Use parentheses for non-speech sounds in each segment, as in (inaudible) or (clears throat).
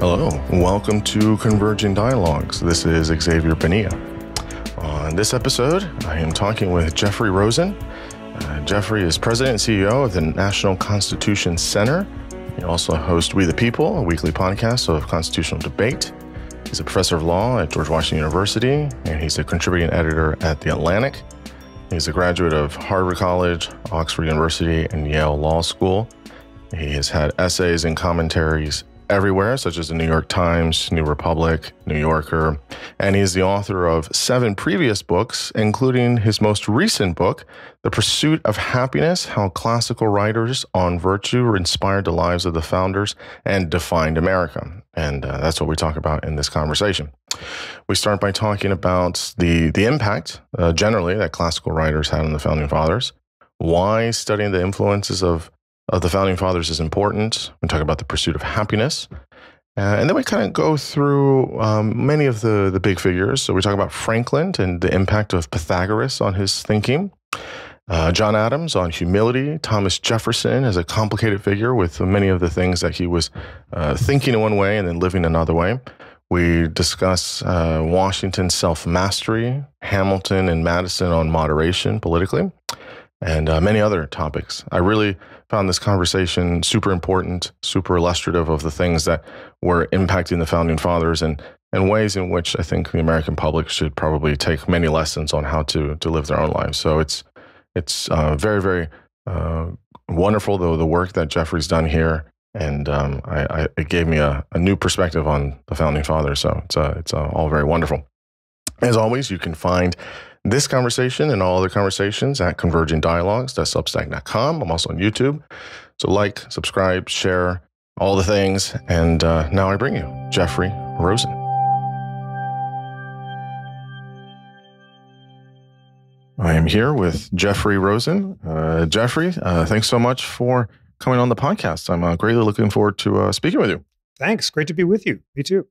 Hello, welcome to Converging Dialogues. This is Xavier Bonilla. On this episode, I am talking with Jeffrey Rosen. Uh, Jeffrey is president and CEO of the National Constitution Center. He also hosts We the People, a weekly podcast of constitutional debate. He's a professor of law at George Washington University, and he's a contributing editor at The Atlantic. He's a graduate of Harvard College, Oxford University, and Yale Law School. He has had essays and commentaries everywhere, such as the New York Times, New Republic, New Yorker, and he's the author of seven previous books, including his most recent book, The Pursuit of Happiness How Classical Writers on Virtue Inspired the Lives of the Founders and Defined America. And uh, that's what we talk about in this conversation. We start by talking about the, the impact, uh, generally, that classical writers had on the founding fathers, why studying the influences of of the founding fathers is important. We talk about the pursuit of happiness. Uh, and then we kind of go through um, many of the, the big figures. So we talk about Franklin and the impact of Pythagoras on his thinking. Uh, John Adams on humility, Thomas Jefferson as a complicated figure with many of the things that he was uh, thinking in one way and then living another way. We discuss uh, Washington's self mastery, Hamilton and Madison on moderation politically and uh, many other topics. I really found this conversation super important, super illustrative of the things that were impacting the founding fathers and and ways in which I think the American public should probably take many lessons on how to to live their own lives. So it's it's uh, very very uh, wonderful though the work that Jeffrey's done here, and um, I, I, it gave me a, a, new perspective on the founding fathers. So it's uh, it's uh, all very wonderful. As always, you can find this conversation and all other conversations at convergingdialogues.substack.com. I'm also on YouTube. So like, subscribe, share, all the things. And uh, now I bring you Jeffrey Rosen. I am here with Jeffrey Rosen. Uh, Jeffrey, uh, thanks so much for coming on the podcast. I'm uh, greatly looking forward to uh, speaking with you. Thanks. Great to be with you. Me too.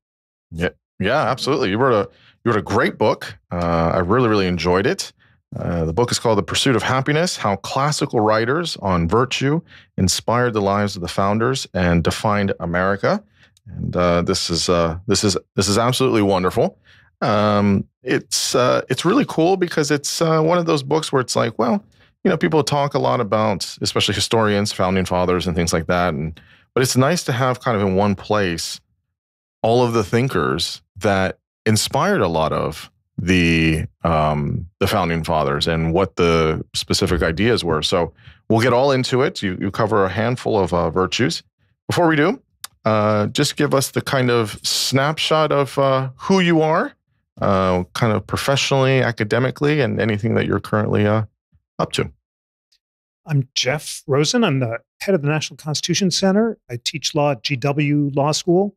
Yeah, yeah, absolutely. You wrote a you wrote a great book. Uh, I really, really enjoyed it. Uh, the book is called The Pursuit of Happiness How Classical Writers on Virtue Inspired the Lives of the Founders and Defined America. And uh, this is uh, this is this is absolutely wonderful. Um, it's uh, it's really cool because it's uh, one of those books where it's like, well, you know, people talk a lot about, especially historians, founding fathers, and things like that. And but it's nice to have kind of in one place all of the thinkers that inspired a lot of the um, the founding fathers and what the specific ideas were. So we'll get all into it. You, you cover a handful of uh, virtues. Before we do, uh, just give us the kind of snapshot of uh, who you are, uh, kind of professionally, academically, and anything that you're currently uh, up to. I'm Jeff Rosen. I'm the head of the National Constitution Center. I teach law at GW Law School.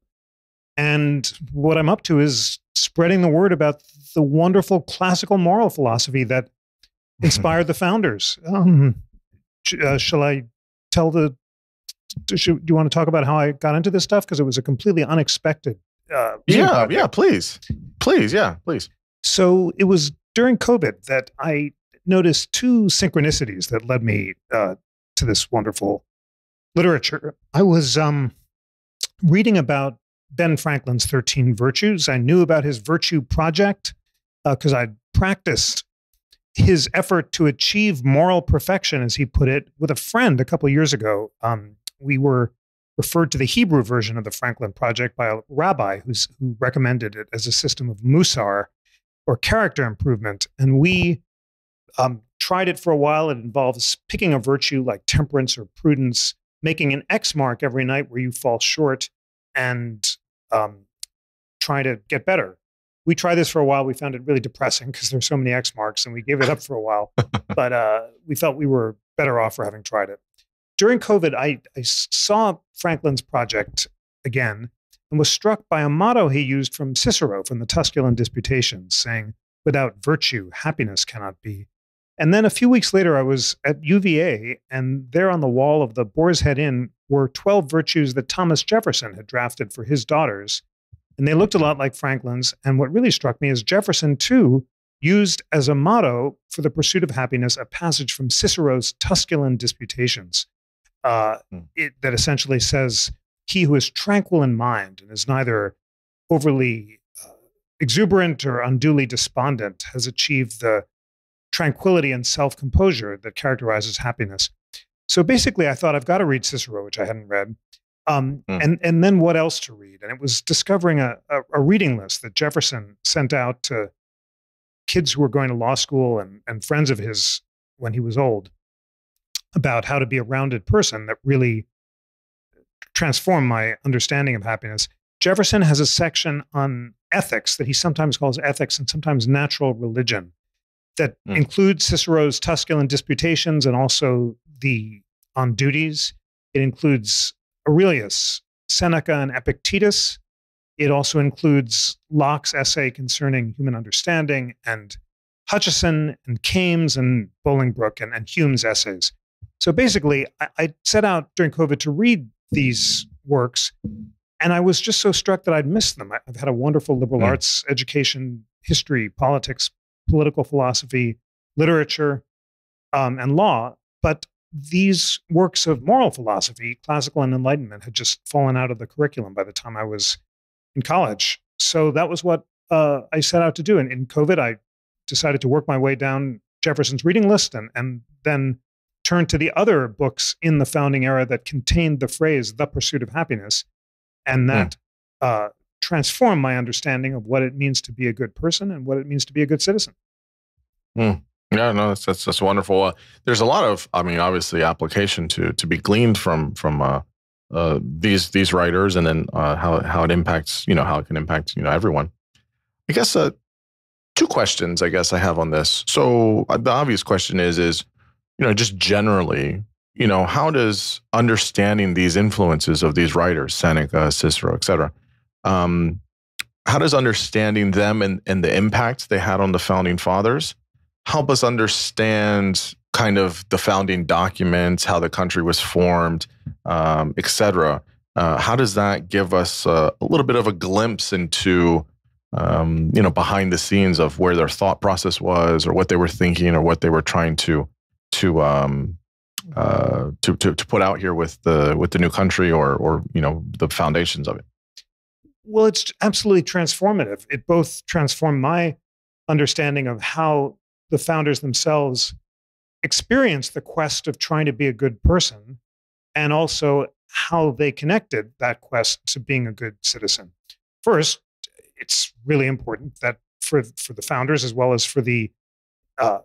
And what I'm up to is spreading the word about the wonderful classical moral philosophy that (laughs) inspired the founders. Um, uh, shall I tell the? Should, do you want to talk about how I got into this stuff? Because it was a completely unexpected. Uh, yeah, yeah, please, please, yeah, please. So it was during COVID that I noticed two synchronicities that led me uh, to this wonderful literature. I was um, reading about Ben Franklin's 13 Virtues. I knew about his Virtue Project because uh, I'd practiced his effort to achieve moral perfection, as he put it, with a friend a couple years ago. Um, we were referred to the Hebrew version of the Franklin Project by a rabbi who's, who recommended it as a system of musar or character improvement. And we um, tried it for a while. It involves picking a virtue like temperance or prudence, making an X mark every night where you fall short, and um, trying to get better. We tried this for a while. We found it really depressing because there's so many X marks, and we gave it up for a while. (laughs) but uh, we felt we were better off for having tried it. During COVID, I, I saw Franklin's project again and was struck by a motto he used from Cicero from the Tusculan Disputations, saying, "Without virtue, happiness cannot be." And then a few weeks later, I was at UVA, and there on the wall of the Boar's Head Inn were 12 virtues that Thomas Jefferson had drafted for his daughters. And they looked a lot like Franklin's. And what really struck me is Jefferson, too, used as a motto for the pursuit of happiness a passage from Cicero's Tusculan Disputations uh, hmm. it, that essentially says, he who is tranquil in mind and is neither overly uh, exuberant or unduly despondent has achieved the tranquility and self composure that characterizes happiness. So basically, I thought I've got to read Cicero, which I hadn't read. Um, mm. and, and then what else to read? And it was discovering a, a, a, reading list that Jefferson sent out to kids who were going to law school and, and friends of his when he was old about how to be a rounded person that really transformed my understanding of happiness. Jefferson has a section on ethics that he sometimes calls ethics and sometimes natural religion that mm. includes Cicero's Tusculan disputations and also the on duties. It includes Aurelius, Seneca, and Epictetus. It also includes Locke's essay concerning human understanding and Hutcheson and Kames and Bolingbroke and, and Hume's essays. So basically, I, I set out during COVID to read these works, and I was just so struck that I'd missed them. I, have had a wonderful liberal mm. arts education, history, politics, political philosophy, literature, um, and law. But these works of moral philosophy, classical and enlightenment, had just fallen out of the curriculum by the time I was in college. So that was what uh, I set out to do. And in COVID, I decided to work my way down Jefferson's reading list and, and then turn to the other books in the founding era that contained the phrase the pursuit of happiness. And hmm. that mm. uh, transformed my understanding of what it means to be a good person and what it means to be a good citizen. Mm. Yeah, no, that's that's, that's wonderful. Uh, there's a lot of, I mean, obviously, application to to be gleaned from from uh, uh, these these writers, and then uh, how how it impacts, you know, how it can impact, you know, everyone. I guess uh, two questions. I guess I have on this. So uh, the obvious question is is you know just generally, you know, how does understanding these influences of these writers, Seneca, Cicero, etc., um, how does understanding them and and the impact they had on the founding fathers help us understand kind of the founding documents, how the country was formed, um, et cetera. Uh, how does that give us a, a, little bit of a glimpse into, um, you know, behind the scenes of where their thought process was, or what they were thinking, or what they were trying to to um, uh, to, to to put out here with the with the new country, or or you know the foundations of it? Well, it's absolutely transformative. It both transformed my understanding of how the founders themselves experienced the quest of trying to be a good person and also how they connected that quest to being a good citizen. First, it's really important that for, for the founders as well as for the uh,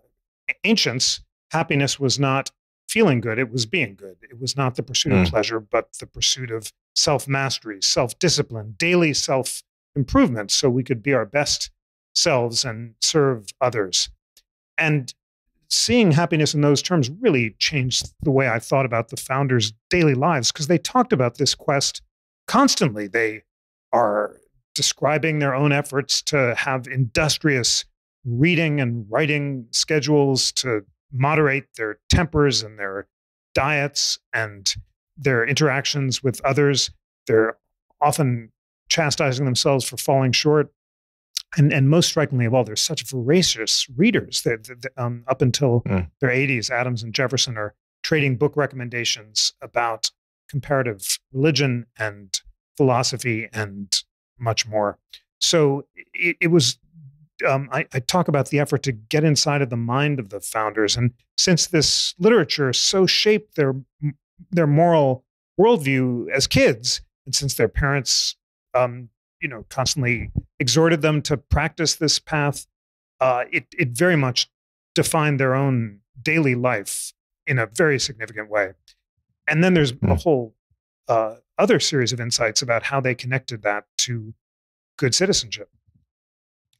ancients, happiness was not feeling good, it was being good. It was not the pursuit mm. of pleasure, but the pursuit of self mastery, self discipline, daily self improvement so we could be our best selves and serve others. And seeing happiness in those terms really changed the way I thought about the founders' daily lives because they talked about this quest constantly. They are describing their own efforts to have industrious reading and writing schedules to moderate their tempers and their diets and their interactions with others. They're often chastising themselves for falling short and and most strikingly of all, they're such voracious readers. That um, up until mm. their 80s, Adams and Jefferson are trading book recommendations about comparative religion and philosophy and much more. So it, it was. Um, I, I, talk about the effort to get inside of the mind of the founders, and since this literature so shaped their their moral worldview as kids, and since their parents um, you know constantly exhorted them to practice this path uh, it, it very much defined their own daily life in a very significant way. And then there's a hmm. whole uh, other series of insights about how they connected that to good citizenship.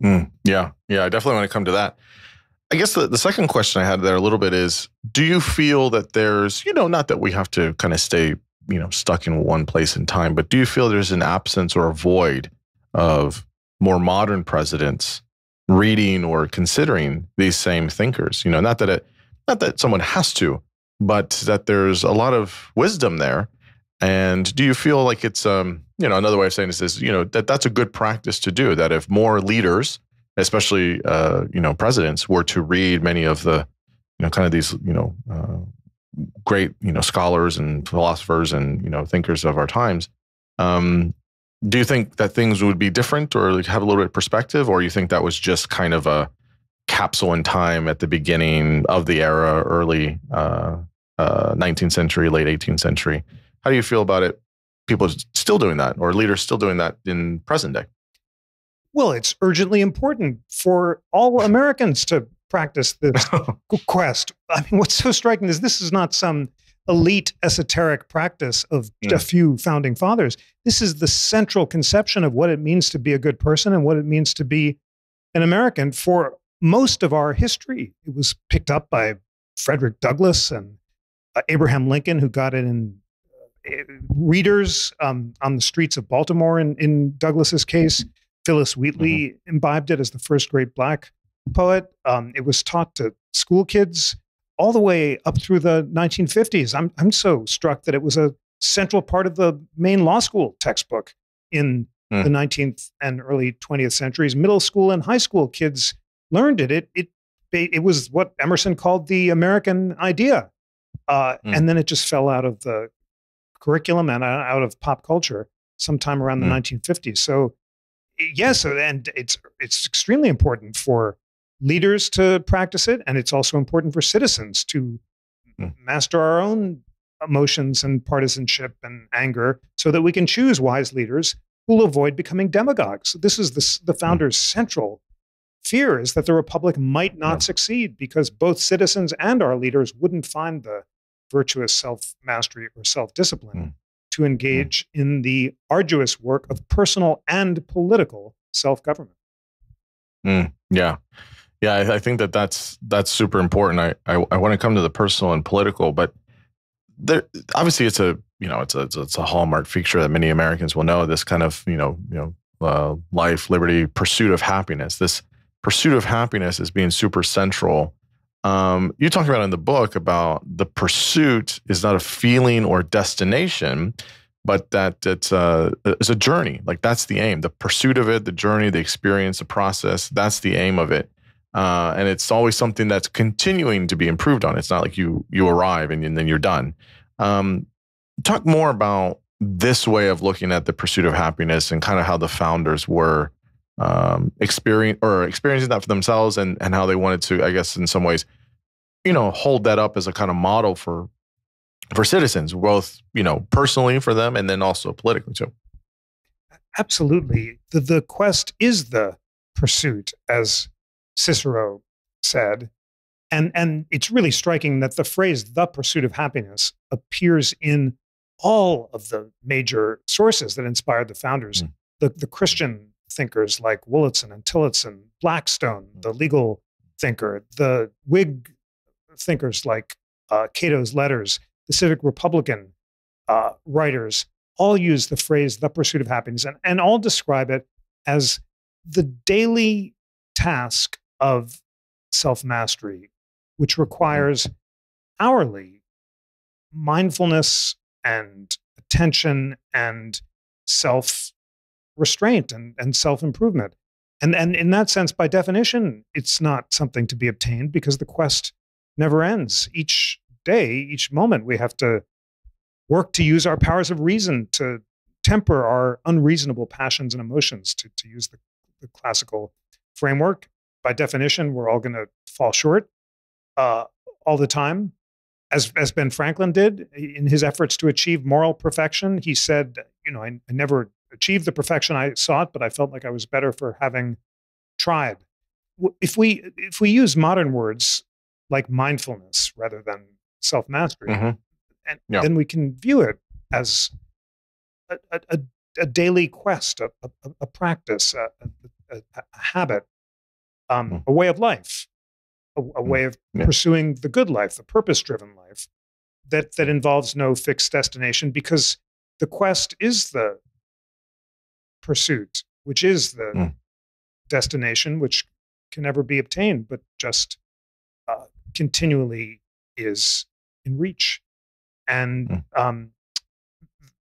Mm. yeah. Yeah i definitely want to come to that I guess the, the second question I had there a little bit is do you feel that there's, you know, not that we have to kind of stay you know stuck in one place in time but do you feel there's an absence or a void of more modern presidents reading or considering these same thinkers? You know not that it not that someone has to but that there's a lot of wisdom there. And do you feel like it's um you know another way of saying this is you know that that's a good practice to do that if more leaders especially uh you know presidents were to read many of the you know kind of these you know uh, great you know scholars and philosophers and you know thinkers of our times Um, do you think that things would be different or have a little bit of perspective, or you think that was just kind of a capsule in time at the beginning of the era, early uh, uh, 19th century, late 18th century? How do you feel about it? People still doing that, or leaders still doing that in present day? Well, it's urgently important for all Americans to practice this (laughs) quest. I mean, what's so striking is this is not some elite esoteric practice of yeah. a few founding fathers. This is the central conception of what it means to be a good person and what it means to be an American for most of our history. It was picked up by Frederick Douglass and uh, Abraham Lincoln, who got it in uh, readers um, on the streets of Baltimore in, in Douglass's case. Phillis Wheatley mm-hmm. imbibed it as the first great black poet. Um, it was taught to school kids all the way up through the 1950s. I'm, I'm so struck that it was a central part of the main law school textbook in mm. the 19th and early 20th centuries. Middle school and high school kids learned it. It, it, it was what Emerson called the American idea. Uh, mm. And then it just fell out of the curriculum and out of pop culture sometime around the mm. 1950s. So, yes, and it's, it's extremely important for leaders to practice it, and it's also important for citizens to mm. master our own emotions and partisanship and anger so that we can choose wise leaders who will avoid becoming demagogues. This is the, the hmm. founders' mm. central fear is that the republic might not yeah. succeed because both citizens and our leaders wouldn't find the virtuous self-mastery or self-discipline mm. To hmm. engage in the arduous work of personal and political self-government. Mm. Yeah. Yeah, I, I, think that that's that's super important. I, I, I want to come to the personal and political, but there obviously it's a you know it's a it's a hallmark feature that many Americans will know. This kind of you know you know uh, life, liberty, pursuit of happiness. This pursuit of happiness is being super central. Um, you talk about in the book about the pursuit is not a feeling or destination, but that it's a it's a journey. Like that's the aim. The pursuit of it, the journey, the experience, the process. That's the aim of it. Uh, and it's always something that's continuing to be improved on. It's not like you you arrive and, and then you're done. Um, talk more about this way of looking at the pursuit of happiness and kind of how the founders were um, experience or experiencing that for themselves and and how they wanted to, I guess, in some ways, you know, hold that up as a kind of model for for citizens, both you know personally for them and then also politically too. Absolutely, the the quest is the pursuit as Cicero said. And, and it's really striking that the phrase the pursuit of happiness appears in all of the major sources that inspired the founders. Mm. The, the Christian thinkers like Wollaston and Tillotson, Blackstone, mm. the legal thinker, the Whig thinkers like uh, Cato's letters, the civic Republican uh, writers all use the phrase the pursuit of happiness and, and all describe it as the daily task of self mastery, which mm-hmm. requires hourly mindfulness and attention and self restraint and, and self improvement. And, and in that sense, by definition, it's not something to be obtained because the quest never ends. Each day, each moment, we have to work to use our powers of reason to temper our unreasonable passions and emotions, to, to use the, the classical framework by definition, we're all going to fall short uh, all the time. As, as Ben Franklin did in his efforts to achieve moral perfection, he said, You know, I, I never achieved the perfection I sought, but I felt like I was better for having tried. If we if we use modern words like mindfulness rather than self mastery, mm-hmm. and yeah. then we can view it as a, a, a daily quest, a, a practice, a, a, habit um, mm. a way of life, a, a mm. way of yeah. pursuing the good life, the purpose driven life that, that involves no fixed destination because the quest is the pursuit, which is the mm. destination, which can never be obtained, but just uh, continually is in reach. And mm. um,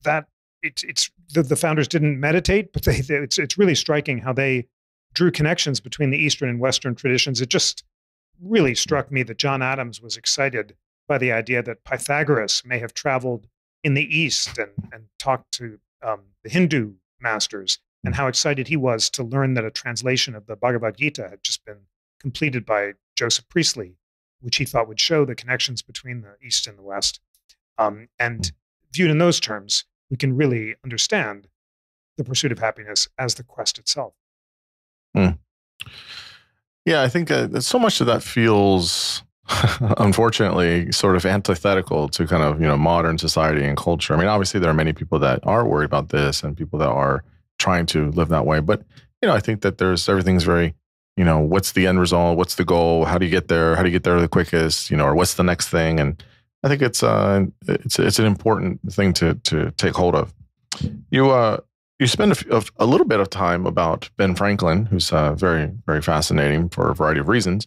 that it's it's the, the founders didn't meditate, but they, they, it's it's really striking how they drew connections between the Eastern and Western traditions. It just really struck me that John Adams was excited by the idea that Pythagoras may have traveled in the East and, and talked to um, the Hindu masters and how excited he was to learn that a translation of the Bhagavad Gita had just been completed by Joseph Priestley, which he thought would show the connections between the East and the West. Um, and viewed in those terms, we can really understand the pursuit of happiness as the quest itself. Mm. Yeah, I think uh, so much of that feels, (laughs) unfortunately, sort of antithetical to kind of you know modern society and culture. I mean, obviously there are many people that are worried about this and people that are trying to live that way, but you know, I think that there's everything's very you know what's the end result? What's the goal? How do you get there? How do you get there the quickest? You know or what's the next thing? And i think it's uh it's it's an important thing to to take hold of. You uh you spend a, a little bit of time about ben franklin who's uh, very very fascinating for a variety of reasons.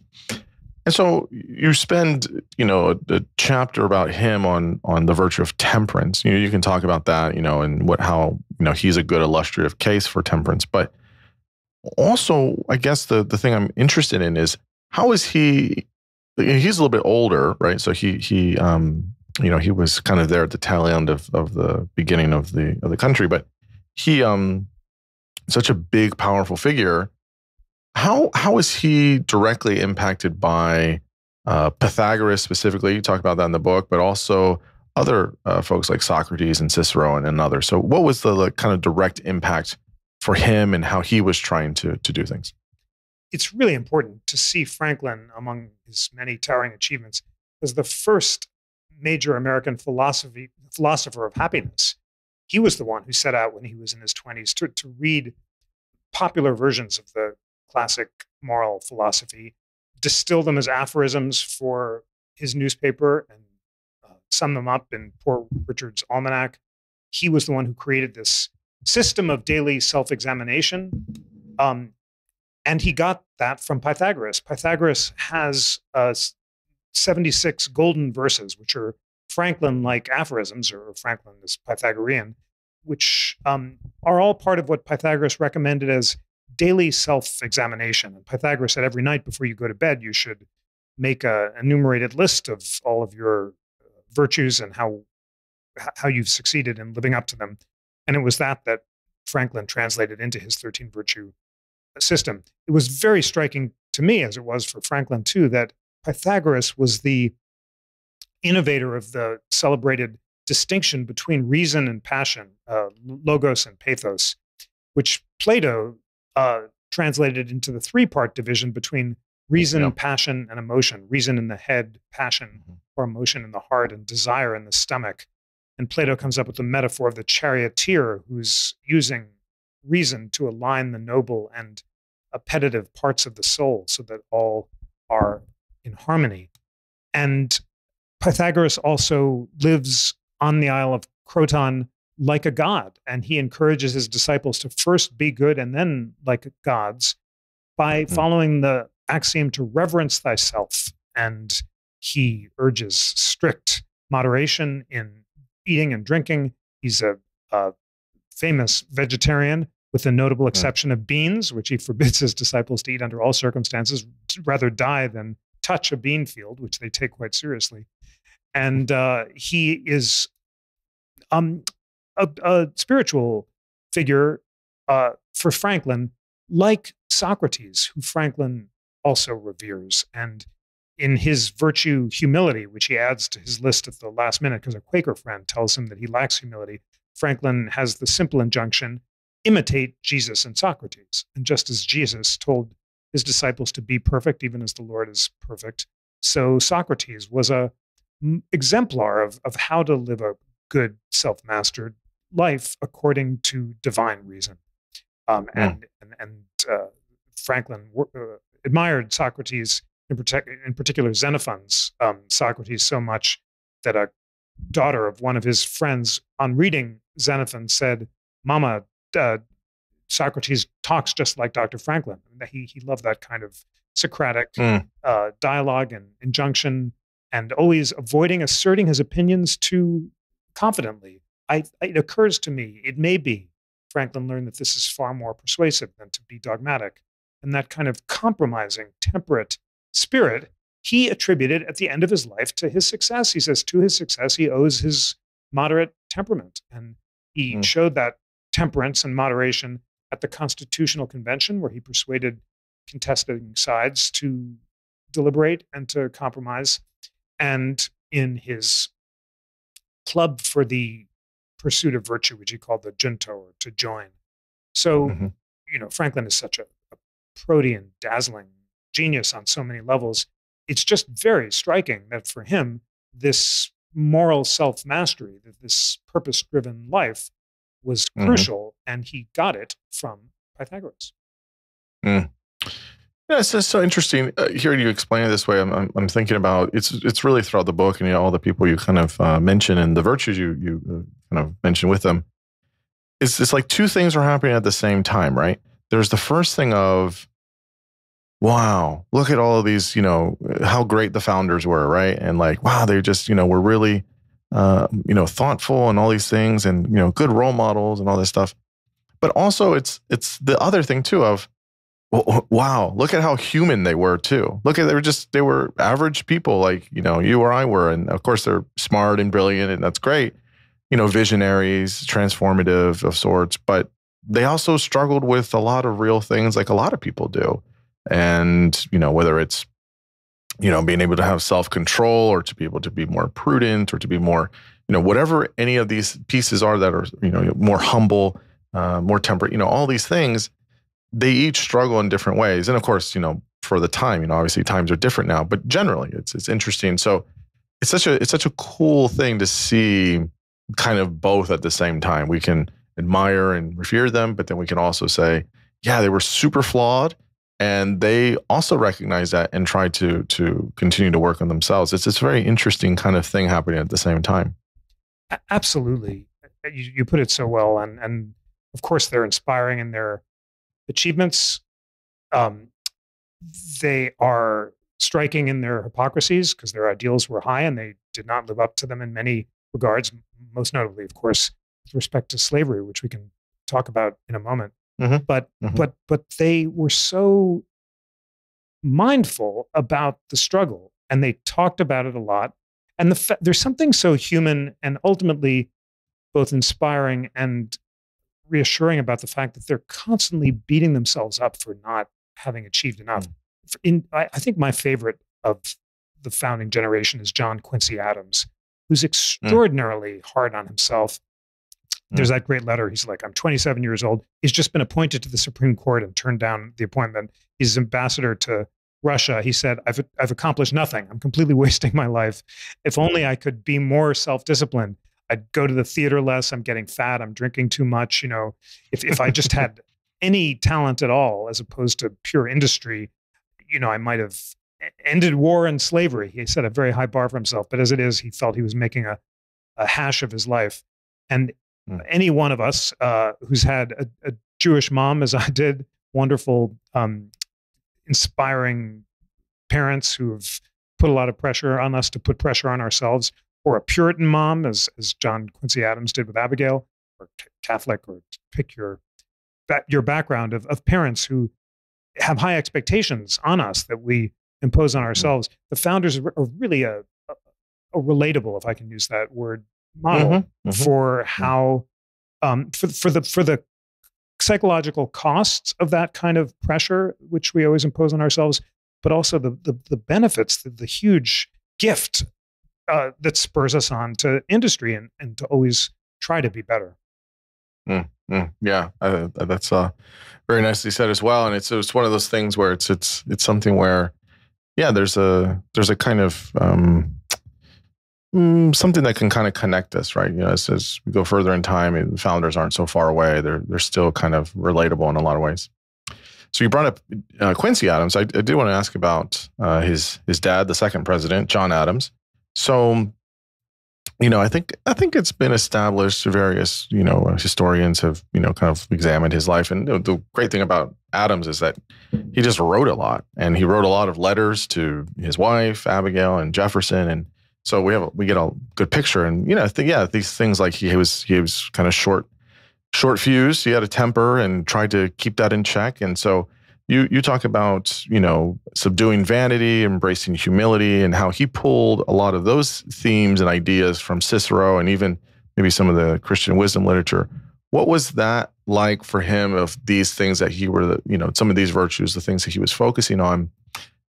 And so you spend you know a, a, chapter about him on on the virtue of temperance. You know you can talk about that you know and what how you know he's a good illustrative case for temperance but also, I guess the the thing I'm interested in is how is he? He's a little bit older, right? So he he um you know he was kind of there at the tail end of of the beginning of the of the country, but he um such a big powerful figure. How how is he directly impacted by uh, Pythagoras specifically? You talk about that in the book, but also other uh, folks like Socrates and Cicero and, and others. So, what was the like, kind of direct impact for him and how he was trying to, to do things. It's really important to see Franklin among his many towering achievements as the first major American philosophy, philosopher of happiness. He was the one who set out when he was in his 20s to, to read popular versions of the classic moral philosophy, distill them as aphorisms for his newspaper, and uh, sum them up in Poor Richard's Almanac. He was the one who created this system of daily self examination. Um, and he got that from Pythagoras. Pythagoras has uh, 76 golden verses, which are Franklin like aphorisms, or Franklin is Pythagorean, which um, are all part of what Pythagoras recommended as daily self examination. And Pythagoras said every night before you go to bed, you should make a enumerated list of all of your virtues and how how you've succeeded in living up to them. And it was that that Franklin translated into his 13 virtue system. It was very striking to me, as it was for Franklin too, that Pythagoras was the innovator of the celebrated distinction between reason and passion, uh, logos and pathos, which Plato uh, translated into the three part division between reason, yep. passion, and emotion. Reason in the head, passion mm-hmm. or emotion in the heart, and desire in the stomach. And Plato comes up with the metaphor of the charioteer who's using reason to align the noble and appetitive parts of the soul so that all are in harmony. And Pythagoras also lives on the Isle of Croton like a god, and he encourages his disciples to first be good and then like gods by mm-hmm. following the axiom to reverence thyself. And he urges strict moderation in eating and drinking. He's a, a famous vegetarian, with the notable hmm. exception of beans, which he forbids his disciples to eat under all circumstances, rather die than touch a bean field, which they take quite seriously. And uh, he is um, a, a, spiritual figure uh, for Franklin, like Socrates, who Franklin also reveres. And in his virtue humility, which he adds to his list at the last minute because a Quaker friend tells him that he lacks humility, Franklin has the simple injunction imitate Jesus and Socrates. And just as Jesus told his disciples to be perfect, even as the Lord is perfect, so Socrates was a exemplar of, of how to live a good self mastered life according to divine reason. Um, mm. And, and, and uh, Franklin uh, admired Socrates in, in particular Xenophon's um, Socrates so much that a daughter of one of his friends, on reading Xenophon, said, "Mama, uh, Socrates talks just like Dr. Franklin." He he loved that kind of Socratic mm. uh, dialogue and injunction, and always avoiding asserting his opinions too confidently. I, it occurs to me, it may be Franklin learned that this is far more persuasive than to be dogmatic, and that kind of compromising, temperate spirit he attributed at the end of his life to his success. He says to his success, he owes his moderate temperament. And he mm. showed that temperance and moderation at the Constitutional Convention, where he persuaded contesting sides to deliberate and to compromise, and in his club for the pursuit of virtue, which he called the junto or to join. So, mm-hmm. you know, Franklin is such a, a protean, dazzling genius on so many levels. It's just very striking that for him, this moral self mastery, that this purpose driven life was mm-hmm. crucial, and he got it from Pythagoras. Mm. Yeah, it's just so interesting uh, hearing you explain it this way. I'm, I'm, I'm, thinking about it's it's really throughout the book and you know, all the people you kind of uh, mention and the virtues you you uh, kind of mention with them. It's it's like two things are happening at the same time, right? There's the first thing of, wow, look at all of these, you know, how great the founders were, right? And like, wow, they just you know were really, uh, you know, thoughtful and all these things, and you know, good role models and all this stuff. But also, it's it's the other thing too of wow look at how human they were too look at they were just they were average people like you know you or i were and of course they're smart and brilliant and that's great you know visionaries transformative of sorts but they also struggled with a lot of real things like a lot of people do and you know whether it's you know being able to have self-control or to be able to be more prudent or to be more you know whatever any of these pieces are that are you know more humble uh, more temperate you know all these things they each struggle in different ways. And of course, you know, for the time, you know, obviously times are different now, but generally it's it's interesting. So it's such a it's such a cool thing to see kind of both at the same time. We can admire and revere them, but then we can also say, yeah, they were super flawed and they also recognize that and try to to continue to work on themselves. It's this very interesting kind of thing happening at the same time. Absolutely. You, you put it so well and and of course they're inspiring in they're achievements. Um, they are striking in their hypocrisies because their ideals were high and they did not live up to them in many regards, most notably, of course, with respect to slavery, which we can talk about in a moment. Mm-hmm. But mm-hmm. but but they were so mindful about the struggle and they talked about it a lot. And the fa- there's something so human and ultimately both inspiring and reassuring about the fact that they're constantly beating themselves up for not having achieved enough. Mm. In, I, I, think my favorite of the founding generation is John Quincy Adams, who's mm. extraordinarily mm. hard on himself. There's mm. that great letter. He's like, I'm 27 years old. He's just been appointed to the Supreme Court and turned down the appointment. He's ambassador to Russia. He said, I've, I've accomplished nothing. I'm completely (laughs) wasting my life. If only I could be more self disciplined. I'd go to the theater less. I'm getting fat. I'm drinking too much. You know, if, if I just had (laughs) any talent at all, as opposed to pure industry, you know, I might have ended war and slavery. He set a very high bar for himself. But as it is, he felt he was making a, a hash of his life. And mm. any one of us uh, who's had a, a, Jewish mom, as (laughs) I did, wonderful, um, inspiring parents who have put a lot of pressure on us to put pressure on ourselves or a Puritan mom, as, as John Quincy Adams did with Abigail, or Catholic, or pick your, your background of, of parents who have high expectations on us that we impose on mm-hmm. ourselves. The founders are really a, a, a relatable, if I can use that word, model mm-hmm, mm-hmm, for mm-hmm. how um, for for the for the psychological costs of that kind of pressure, which we always impose on ourselves, but also the the, the benefits, the, the huge gift uh, that spurs us on to industry and, and to always try to be better. Mm, mm, yeah, uh, that's uh, very nicely said as well. And it's it's one of those things where it's it's it's something where, yeah, there's a there's a kind of um, mm, something that can kind of connect us, right? You know, as, as we go further in time, and founders aren't so far away. They're they're still kind of relatable in a lot of ways. So you brought up uh, Quincy Adams. I, I did want to ask about uh, his his dad, the second president, John Adams. So, you know, I think I think it's been established. Various you know historians have you know kind of examined his life, and the great thing about Adams is that he just wrote a lot, and he wrote a lot of letters to his wife Abigail and Jefferson, and so we have we get a good picture. And you know, think yeah, these things like he was he was kind of short short fuse. He had a temper and tried to keep that in check, and so you you talk about you know subduing vanity embracing humility and how he pulled a lot of those themes and ideas from cicero and even maybe some of the christian wisdom literature what was that like for him of these things that he were, you know, some of these virtues, the things that he was focusing on,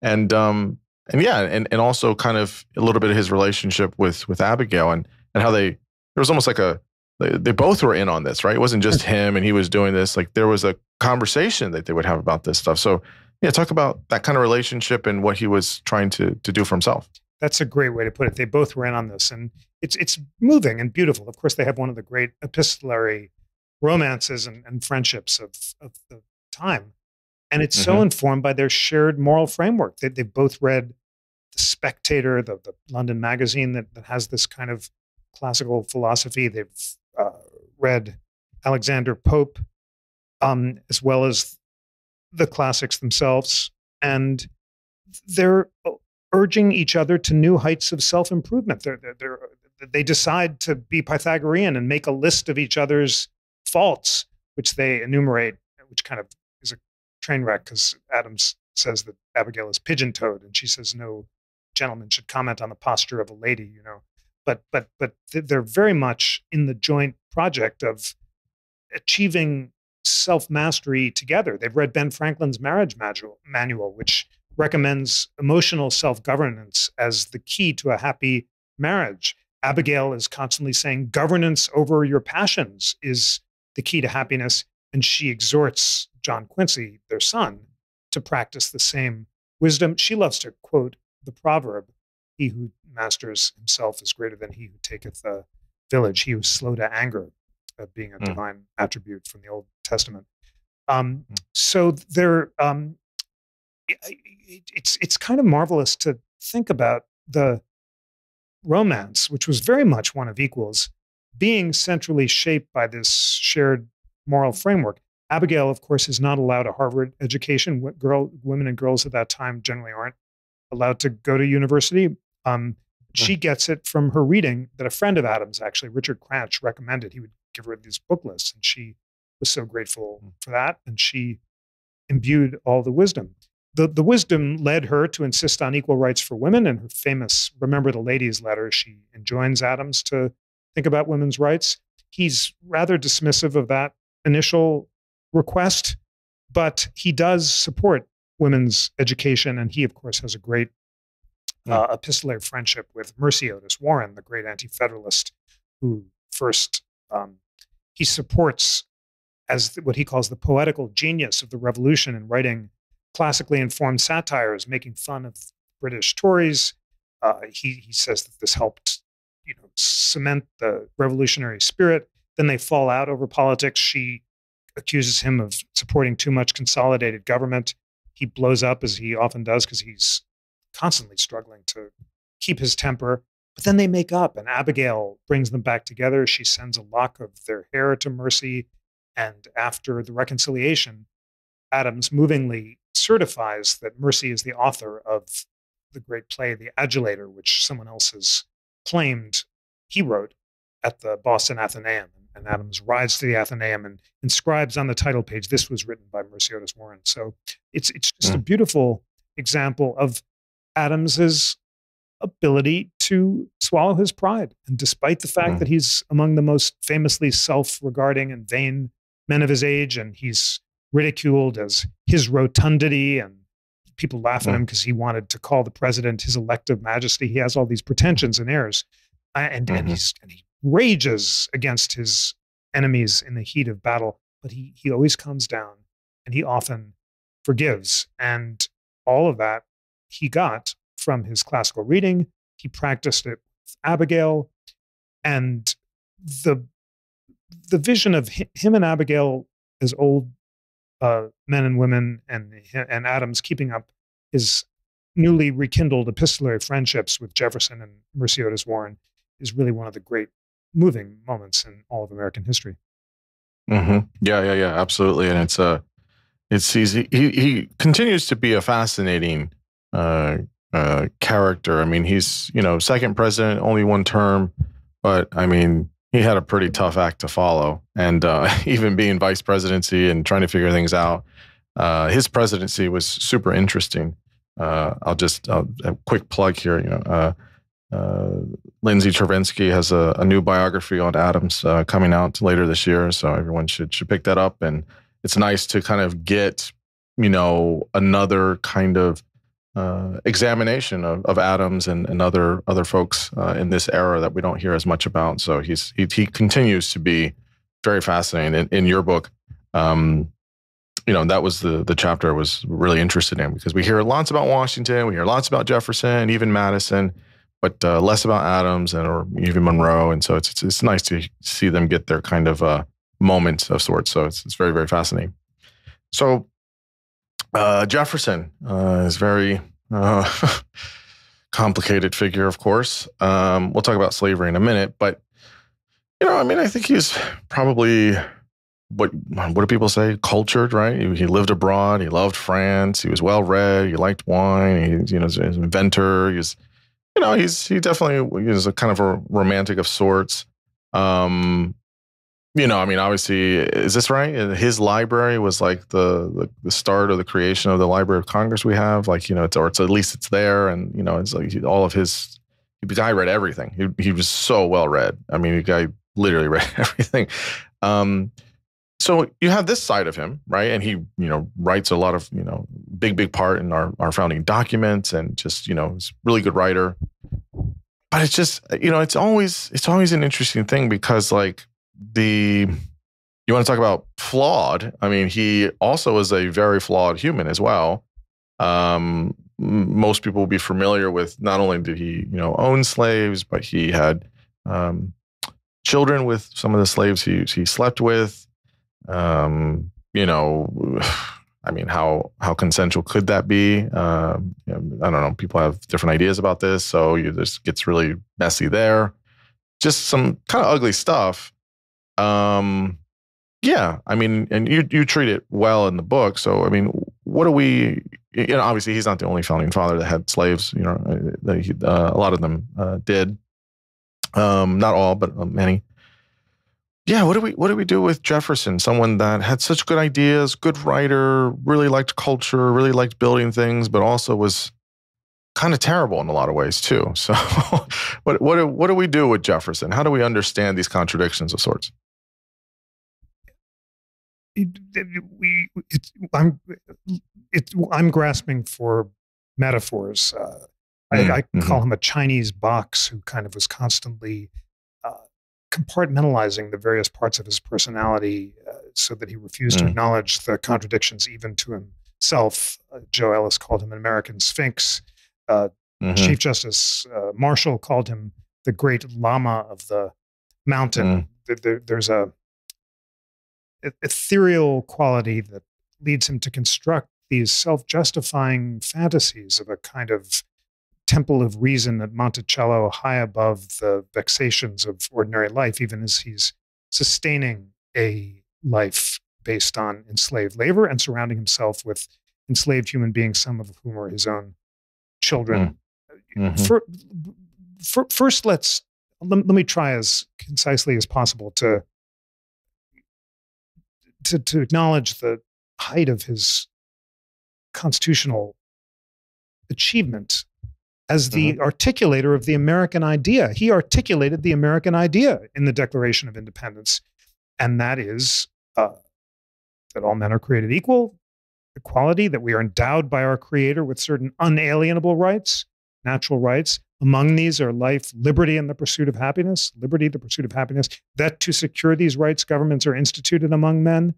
and um, and yeah, and and also kind of a little bit of his relationship with with Abigail and and how they there was almost like a they, they both were in on this, right? It wasn't just mm-hmm. him and he was doing this. Like there was a conversation that they would have about this stuff. So yeah, talk about that kind of relationship and what he was trying to to do for himself. That's a great way to put it. They both were in on this, and it's it's moving and beautiful. Of course, they have one of the great epistolary romances and, and friendships of of the time, and it's mm-hmm. so informed by their shared moral framework. They, they've both read the Spectator, the, the London magazine that, that has this kind of classical philosophy. They've uh, read Alexander Pope, um, as well as the classics themselves, and they're urging each other to new heights of self improvement. They're, they're, they're, they decide to be Pythagorean and make a list of each other's faults, which they enumerate, which kind of train wreck because Adams says that Abigail is pigeon toed, and she says no gentleman should comment on the posture of a lady, you know. But but but they're very much in the joint project of achieving self mastery together. They've read Ben Franklin's marriage manual, which recommends emotional self governance as the key to a happy marriage. Abigail is constantly saying governance over your passions is the key to happiness. And she exhorts John Quincy, their son, to practice the same wisdom. She loves to quote the proverb He who masters himself is greater than he who taketh a village. He who is slow to anger, uh, being a mm. divine attribute from the Old Testament. Um, mm. So there, um, it, it's it's kind of marvelous to think about the romance, which was very much one of equals, being centrally shaped by this shared moral framework. Abigail, of course, is not allowed a Harvard education. Girl, women and girls at that time generally aren't allowed to go to university. Um, she gets it from her reading that a friend of Adams, actually, Richard Cranch, recommended he would give her these book lists. And she was so grateful hmm. for that. And she imbued all the wisdom the, the wisdom led her to insist on equal rights for women. and her famous Remember the Ladies letter, she enjoins Adams to think about women's rights. He's rather dismissive of that initial request, but he does support women's education. And he, of course, has a great uh, epistolary friendship with Mercy Otis Warren, the great anti federalist, who first um, he supports as what he calls the poetical genius of the revolution in writing classically informed satires making fun of British Tories. Uh, he, he says that this helped, you know, cement the revolutionary spirit. Then they fall out over politics. She accuses him of supporting too much consolidated government. He blows up as he often does because he's constantly struggling to keep his temper. But then they make up, and Abigail brings them back together. She sends a lock of their hair to Mercy. And after the reconciliation, Adams movingly certifies that Mercy is the author of the great play, The Adulateur, which someone else has claimed he wrote at the Boston Athenaeum. And Adams rides to the Athenaeum and inscribes on the title page, this was written by Mercy Otis Warren. So it's, it's just mm. a beautiful example of Adams's ability to swallow his pride. And despite the fact mm. that he's among the most famously self regarding and vain men of his age, and he's ridiculed as his rotundity and people laugh at him because he wanted to call the president his elective majesty. He has all these pretensions and airs, and mm-hmm. and he's and he rages against his enemies in the heat of battle. But he he always comes down, and he often forgives, and all of that he got from his classical reading. He practiced it with Abigail, and the the vision of him and Abigail as old uh, men and women and and Adams keeping up his newly rekindled epistolary friendships with Jefferson and Mercy Otis Warren is really one of the great moving moments in all of American history. Mm-hmm. Yeah, yeah, yeah, absolutely. And it's uh, it's easy. He he continues to be a fascinating uh, uh, character. I mean, he's you know second president, only one term, but I mean, he had a pretty tough act to follow. And uh, (laughs) even being vice presidency and trying to figure things out, uh, his presidency was super interesting. Uh, I'll just a quick plug here. You know, Lindsay Chervinsky has a, a, new biography on Adams uh, coming out later this year, so everyone should should pick that up. And it's nice to kind of get you know another kind of uh, examination of, of Adams and, and other other folks uh, in this era that we don't hear as much about. So he's he, he continues to be very fascinating. In, in your book, um, you know that was the the chapter I was really interested in because we hear lots about Washington, we hear lots about Jefferson, even Madison, but uh, less about Adams and or even Monroe. And so it's it's, it's nice to see them get their kind of uh, moment of sorts. So it's it's very very fascinating. So uh, Jefferson uh, is very uh, (laughs) complicated figure, of course. Um, we'll talk about slavery in a minute, but you know, I mean, I think he's probably what what do people say? Cultured, right? He, he lived abroad. He loved France. He was well read. He liked wine. He, you know, he's an inventor. He's, you know, he's he definitely is a kind of a romantic of sorts. Um, you know, I mean, obviously, is this right? His library was like the, the, the start of the creation of the Library of Congress we have. Like, you know, it's or it's at least it's there, and you know, it's like all of his. The guy read everything. He he was so well read. I mean, the guy literally (laughs) read everything. Um, so you have this side of him, right? And he, you know, writes a lot of, you know, big, big part in our our founding documents, and just, you know, he's really good writer. But it's just, you know, it's always it's always an interesting thing because like the you want to talk about flawed i mean he also is a very flawed human as well um, most people will be familiar with not only did he you know own slaves but he had um, children with some of the slaves he, he slept with um, you know (sighs) i mean how how consensual could that be uh, i don't know people have different ideas about this so you, this gets really messy there just some kind of ugly stuff um, yeah, I mean, and you you treat it well in the book. So I mean, what do we? You know, obviously he's not the only founding father that had slaves. You know, uh, uh a lot of them uh, did. Um, not all, but uh, many. Yeah, what do we what do we do with Jefferson? Someone that had such good ideas, good writer, really liked culture, really liked building things, but also was kind of terrible in a lot of ways too. (laughs) So, what what do, what do we do with Jefferson? How do we understand these contradictions of sorts? we it's, I'm it, I'm grasping for metaphors. Uh, mm, I, I mm-hmm. call him a Chinese box who kind of was constantly compartmentalizing the various parts of his personality uh, so that he refused mm. to acknowledge the contradictions even to himself. Uh, Joe Ellis called him an American Sphinx. Uh, mm-hmm. Chief Justice uh, Marshall called him the great Lama of the mountain. Mm. There, there's a ethereal quality that leads him to construct these self justifying fantasies of a kind of temple of reason at Monticello, high above the vexations of ordinary life, even as he's sustaining a life based on enslaved labor and surrounding himself with enslaved human beings, some of whom are his own children. Mm. Mm-hmm. For, for, first, let's let, let me try as concisely as possible to to, to acknowledge the height of his constitutional achievement as the mm-hmm. articulator of the American idea. He articulated the American idea in the Declaration of Independence, and that is uh, that all men are created equal, equality, that we are endowed by our Creator with certain unalienable rights, natural rights. Among these are life, liberty, and the pursuit of happiness. Liberty, the pursuit of happiness. That to secure these rights, governments are instituted among men,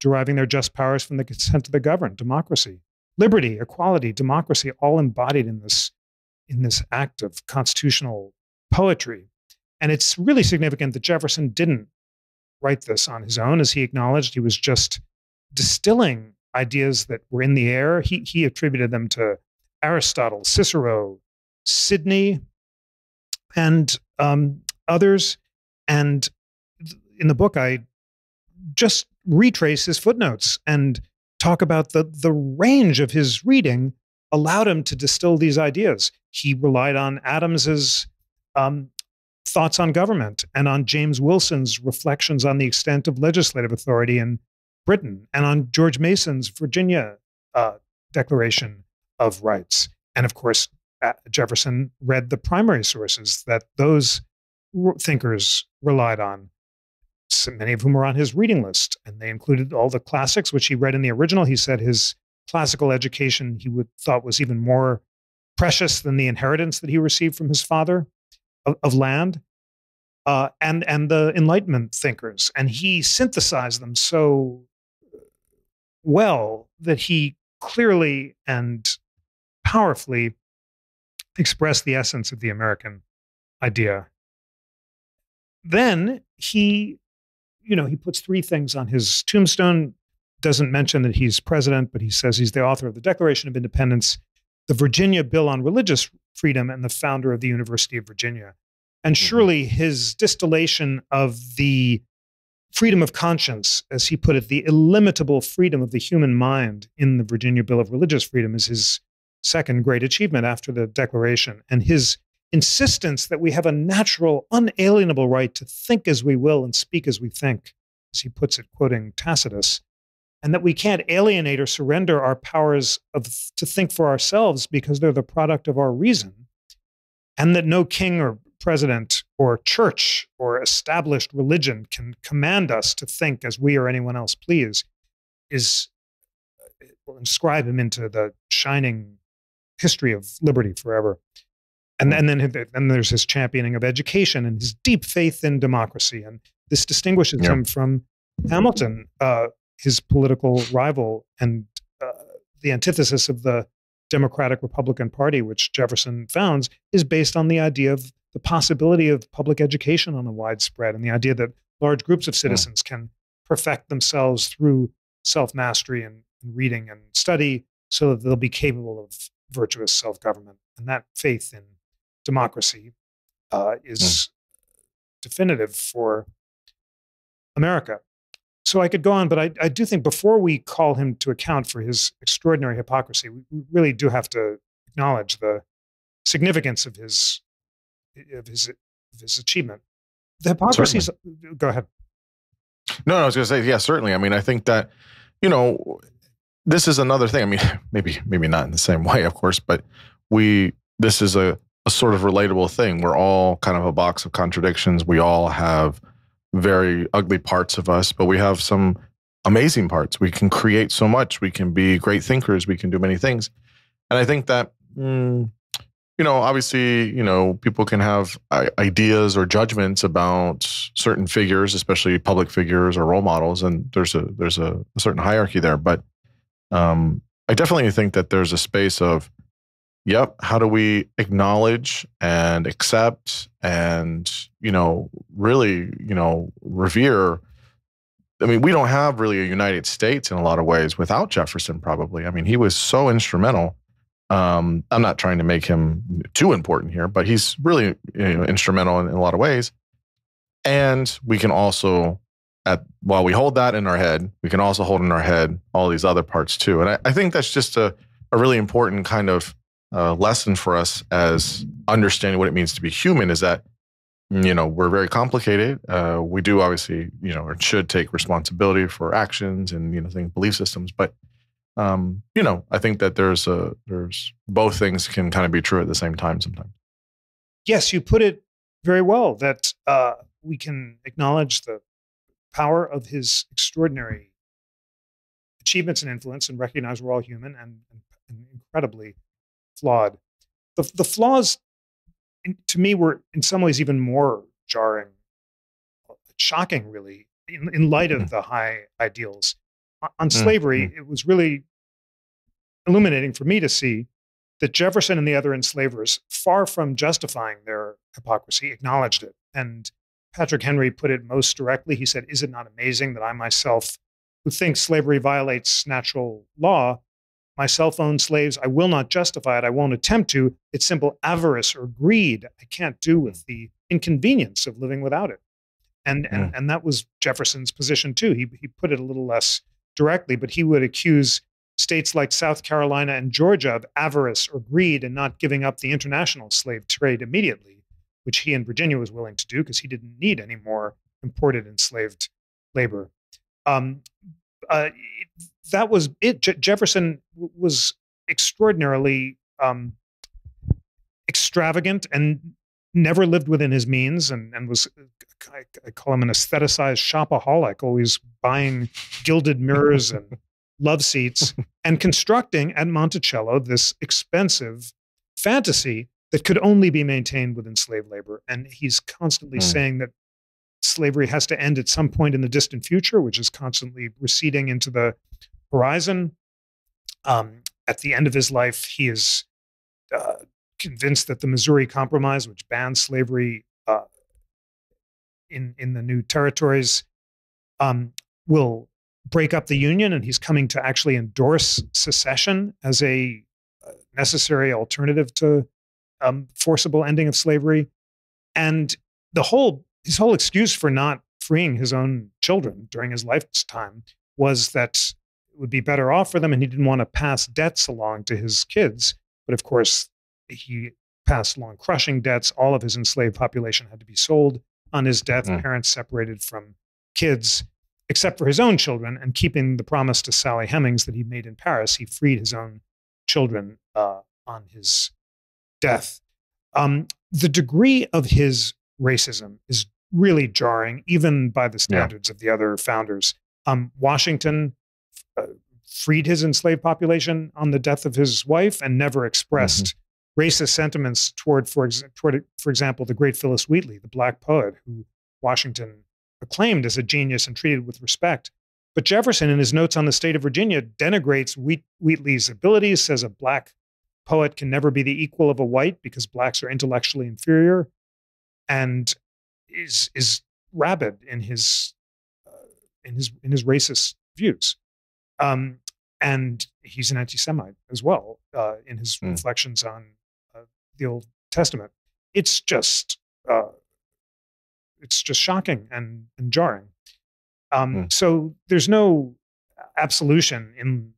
deriving their just powers from the consent of the governed. Democracy, liberty, equality, democracy, all embodied in this in this act of constitutional poetry. And it's really significant that Jefferson didn't write this on his own, as he acknowledged. He was just distilling ideas that were in the air. He, he attributed them to Aristotle, Cicero, Sidney, and um, others. And in the book, I just retrace his footnotes and talk about the, the range of his reading allowed him to distill these ideas. He relied on Adams's um, thoughts on government and on James Wilson's reflections on the extent of legislative authority in Britain and on George Mason's Virginia uh, Declaration of Rights. And of course, Jefferson read the primary sources that those thinkers relied on, so many of whom were on his reading list. And they included all the classics, which he read in the original. He said his classical education he would thought was even more precious than the inheritance that he received from his father of, of land. Uh, and and the Enlightenment thinkers, and he synthesized them so well that he clearly and powerfully expressed the essence of the American idea. Then he, you know, he puts three things on his tombstone. Doesn't mention that he's president, but he says he's the author of the Declaration of Independence, the Virginia Bill on Religious Freedom, and the founder of the University of Virginia. And mm-hmm. surely his distillation of the freedom of conscience, as he put it, the illimitable freedom of the human mind in the Virginia Bill of Religious Freedom is his second great achievement after the Declaration. And his insistence that we have a natural, unalienable right to think as we will and speak as we think, as he puts it, quoting Tacitus, and that we can't alienate or surrender our powers of, to think for ourselves because they're the product of our reason, and that no king or president or church or established religion can command us to think as we or anyone else please, is will inscribe him into the shining history of liberty forever. And, and then and there's his championing of education and his deep faith in democracy. And this distinguishes him from Hamilton, uh, his political rival and uh, the antithesis of the Democratic Republican Party, which Jefferson founds, is based on the idea of the possibility of public education on a widespread and the idea that large groups of citizens yeah. can perfect themselves through self mastery and, and reading and study so that they'll be capable of virtuous self government. And that faith in democracy uh, is mm. definitive for America. So I could go on, but I, I, do think before we call him to account for his extraordinary hypocrisy, we, really do have to acknowledge the significance of his of his of his achievement. The hypocrisy. Is, go ahead. No, no, I was going to say, yeah, certainly. I mean, I think that you know this is another thing. I mean, (laughs) maybe maybe not in the same way, of course, but we this is a, a sort of relatable thing. We're all kind of a box of contradictions. We all have very ugly parts of us, but we have some amazing parts. We can create so much. We can be great thinkers. We can do many things. And I think that, mm, you know, obviously, you know, people can have ideas or judgments about certain figures, especially public figures or role models, and there's a there's a, a certain hierarchy there. But um, I definitely think that there's a space of, yep, how do we acknowledge and accept and, you know, really, you know, revere. I mean, we don't have really a United States in a lot of ways without Jefferson, probably. I mean, he was so instrumental. Um, I'm not trying to make him too important here, but he's really you know, instrumental in, in a lot of ways. And we can also at while we hold that in our head, we can also hold in our head all these other parts too. And I, I think that's just a, a really important kind of uh, lesson for us as understanding what it means to be human is that you know we're very complicated. Uh, we do obviously you know or should take responsibility for actions and you know things belief systems but um, you know i think that there's a there's both things can kind of be true at the same time sometimes. Yes you put it very well that uh, we can acknowledge the power of his extraordinary achievements and influence and recognize we're all human and, and incredibly flawed. The, the flaws, to me, were in some ways even more jarring, shocking, really, in, in light of mm. the high ideals. On, mm, slavery, mm. it was really illuminating for me to see that Jefferson and the other enslavers, far from justifying their hypocrisy, acknowledged it and Patrick Henry put it most directly. He said, Is it not amazing that I myself, who think slavery violates natural law, myself own slaves, I will not justify it. I won't attempt to. It's simple avarice or greed I can't do with the inconvenience of living without it. And, and, and that was Jefferson's position too. He, he put it a little less directly, but he would accuse states like South Carolina and Georgia of avarice or greed and not giving up the international slave trade immediately which he in Virginia was willing to do because he didn't need any more imported enslaved labor. Um, uh, that was it. Je- Jefferson w- was extraordinarily um, extravagant and never lived within his means and, and was I, I call him an aestheticized shopaholic always buying gilded mirrors and (laughs) love seats and constructing at monticello this expensive fantasy that could only be maintained within slave labor and he's constantly mm. saying that slavery has to end at some point in the distant future which is constantly receding into the horizon um, at the end of his life he is uh, convinced that the Missouri Compromise, which banned slavery uh, in in the new territories, um, will break up the Union, and he's coming to actually endorse secession as a uh, necessary alternative to um, forcible ending of slavery. And the whole his whole excuse for not freeing his own children during his lifetime was that it would be better off for them, and he didn't want to pass debts along to his kids. But of course, he passed along crushing debts. All of his enslaved population had to be sold on his death. Mm. Parents separated from kids, except for his own children. And keeping the promise to Sally Hemings that he made in Paris, he freed his own children uh, on his death. Um, the degree of his racism is really jarring, even by the standards yeah. of the other founders. Um, Washington uh, freed his enslaved population on the death of his wife and never expressed mm-hmm racist sentiments toward, for, ex- toward, for example, the great Phillis Wheatley, the black poet who Washington acclaimed as a genius and treated with respect. But Jefferson, in his notes on the state of Virginia, denigrates Wheat- Wheatley's abilities, says a black poet can never be the equal of a white because blacks are intellectually inferior, and is is rabid in his uh, in his in his racist views. Um, and he's an anti-Semite as well uh, in his mm. reflections on the Old Testament. It's just uh, it's just shocking and, and jarring. Um, mm. So there's no absolution in,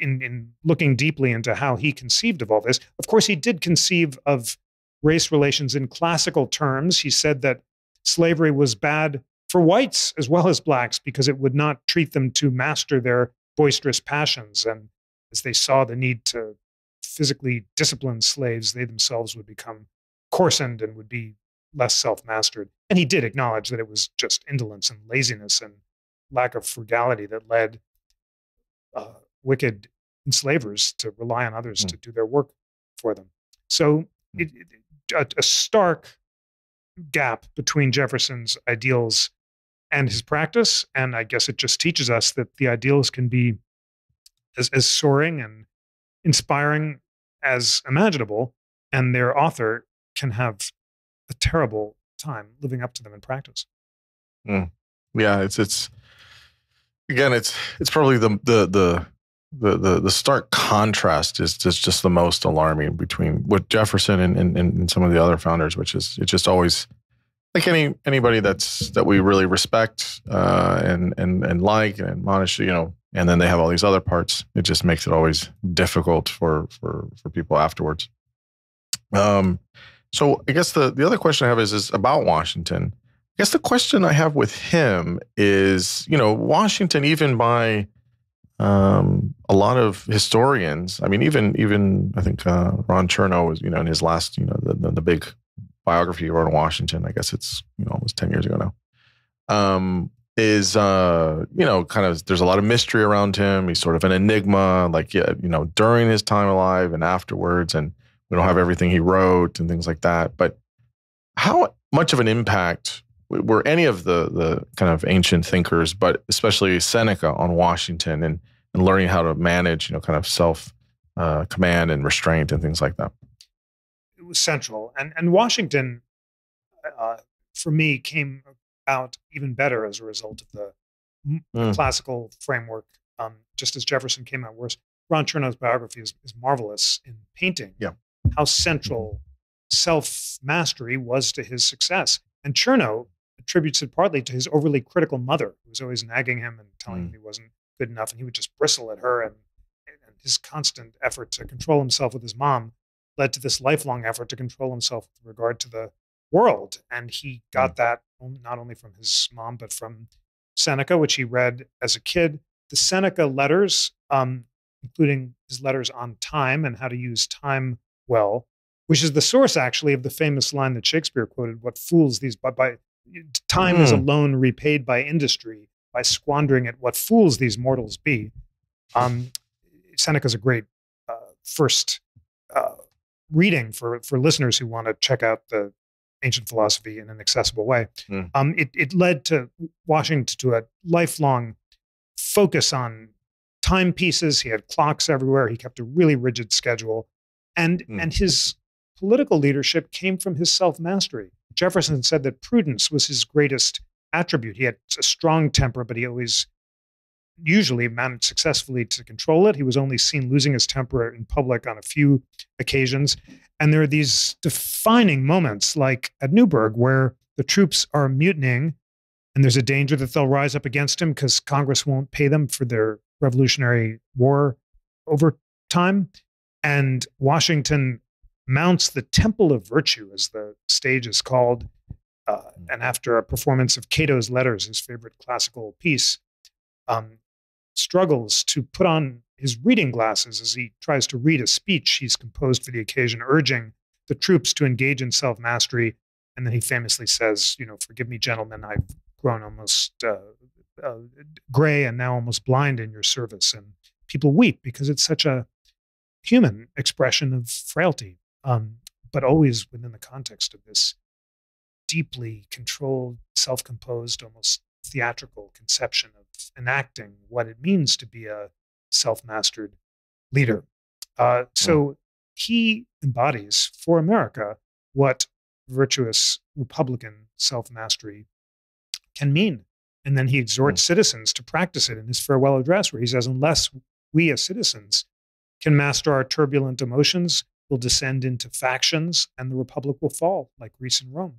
in in looking deeply into how he conceived of all this. Of course, he did conceive of race relations in classical terms. He said that slavery was bad for whites as well as blacks because it would not treat them to master their boisterous passions and as they saw the need to physically discipline slaves, they themselves would become coarsened and would be less self mastered. And he did acknowledge that it was just indolence and laziness and lack of frugality that led uh, wicked enslavers to rely on others mm. to do their work for them. So, hmm. it, it, a, a stark gap between Jefferson's ideals and his practice. And I guess it just teaches us that the ideals can be as, as soaring and inspiring as imaginable, and their author can have a terrible time living up to them in practice. Mm. Yeah, it's it's again, it's it's probably the the the the the, the stark contrast is just, just the most alarming between what Jefferson and, and, and some of the other founders, which is it's just always like any anybody that's that we really respect uh, and and and like and admonish, you know, and then they have all these other parts. It just makes it always difficult for for for people afterwards. Um, so I guess the the other question I have is is about Washington. I guess the question I have with him is, you know, Washington, even by um, a lot of historians, I mean, even even I think uh, Ron Chernow was, you know, in his last, you know, the, the, the big biography he wrote on Washington. I guess it's you know almost ten years ago now. Um, is uh you know kind of there's a lot of mystery around him he's sort of an enigma like yeah you know during his time alive and afterwards and we don't have everything he wrote and things like that but how much of an impact were any of the the kind of ancient thinkers but especially seneca on washington and and learning how to manage you know kind of self uh, command and restraint and things like that it was central and and washington uh, for me came out even better as a result of the mm. classical framework. Um, just as Jefferson came out worse, Ron Chernow's biography is, is marvelous in painting yeah. how central self mastery was to his success. And Chernow attributes it partly to his overly critical mother, who was always nagging him and telling mm. him he wasn't good enough, and he would just bristle at her. And, and his constant effort to control himself with his mom led to this lifelong effort to control himself with regard to the world. And he got mm. that not only from his mom, but from Seneca, which he read as a kid. The Seneca letters, um, including his letters on time and how to use time well, which is the source actually of the famous line that Shakespeare quoted: "What fools these by, by time mm. is a loan repaid by industry. By squandering it, what fools these mortals be." Um, Seneca's a great uh, first uh, reading for for listeners who want to check out the ancient philosophy in an accessible way. Mm. Um, it, it led to Washington to a lifelong focus on timepieces. He had clocks everywhere. He kept a really rigid schedule, and mm. and his political leadership came from his self mastery. Jefferson said that prudence was his greatest attribute. He had a strong temper, but he always usually managed successfully to control it. He was only seen losing his temper in public on a few occasions. And there are these defining moments, like at Newburgh, where the troops are mutinying, and there's a danger that they'll rise up against him because Congress won't pay them for their Revolutionary War overtime. And Washington mounts the Temple of Virtue, as the stage is called. Uh, and after a performance of Cato's Letters, his favorite classical piece, um, struggles to put on his reading glasses as he tries to read a speech he's composed for the occasion, urging the troops to engage in self mastery. And then he famously says, You know, forgive me, gentlemen, I've grown almost uh, uh, gray and now almost blind in your service. And people weep because it's such a human expression of frailty, um, but always within the context of this deeply controlled, self composed, almost theatrical conception of enacting what it means to be a self mastered leader. Uh, so he embodies for America what virtuous Republican self mastery can mean. And then he exhorts mm. citizens to practice it in his farewell address, where he says, Unless we as citizens can master our turbulent emotions, we'll descend into factions and the republic will fall like Greece and Rome.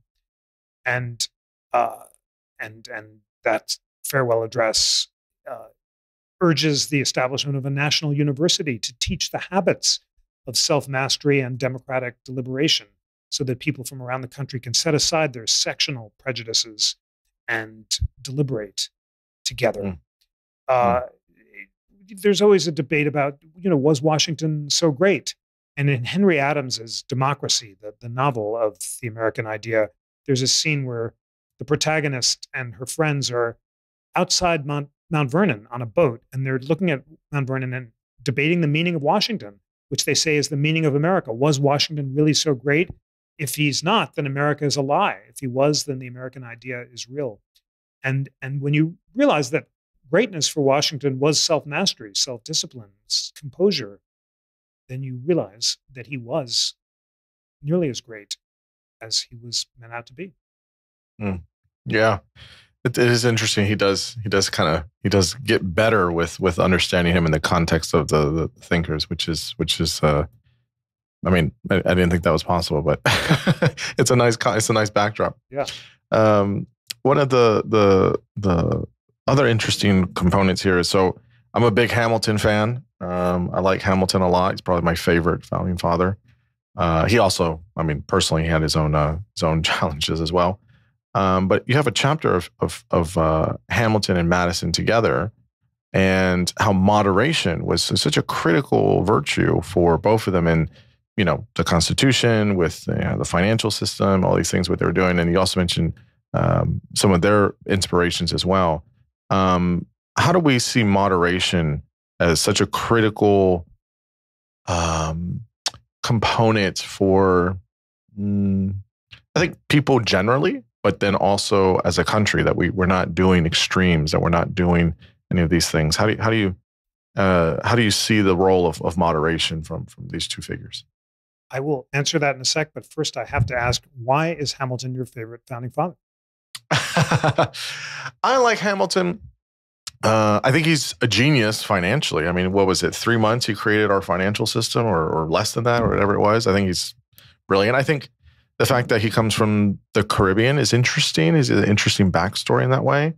And uh, and and that farewell address uh, urges the establishment of a national university to teach the habits of self mastery and democratic deliberation so that people from around the country can set aside their sectional prejudices and deliberate together. Mm. Uh, mm. There's always a debate about, you know, was Washington so great? And in Henry Adams's Democracy, the, the novel of the American idea, there's a scene where the protagonist and her friends are outside Mount, Mount Vernon on a boat, and they're looking at Mount Vernon and debating the meaning of Washington, which they say is the meaning of America. Was Washington really so great? If he's not, then America is a lie. If he was, then the American idea is real. And and when you realize that greatness for Washington was self-mastery, self-discipline, composure, then you realize that he was nearly as great as he was meant out to be. Mm. Yeah. It, it is interesting. He does. He does kind of. He does get better with with understanding him in the context of the, the thinkers, which is which is. uh I mean, I, I didn't think that was possible, but (laughs) it's a nice. It's a nice backdrop. Yeah. Um, one of the the the other interesting components here is so I'm a big Hamilton fan. Um, I like Hamilton a lot. He's probably my favorite founding father. Uh, he also, I mean, personally, had his own uh, his own (laughs) challenges as well. Um, but you have a chapter of of, of uh, Hamilton and Madison together, and how moderation was such a critical virtue for both of them in you know the Constitution, with you know, the financial system, all these things what they were doing, and you also mentioned um, some of their inspirations as well. Um, how do we see moderation as such a critical um, component for? Mm, I think people generally, but then also as a country that we we're not doing extremes, that we're not doing any of these things. How do you, how do you uh, how do you see the role of, of moderation from from these two figures? I will answer that in a sec, but first I have to ask, why is Hamilton your favorite founding father? (laughs) I like Hamilton. Uh, I think he's a genius financially. I mean, what was it? Three months he created our financial system, or, or less than that, or whatever it was. I think he's brilliant. I think the fact that he comes from the Caribbean is interesting. Is an interesting backstory in that way.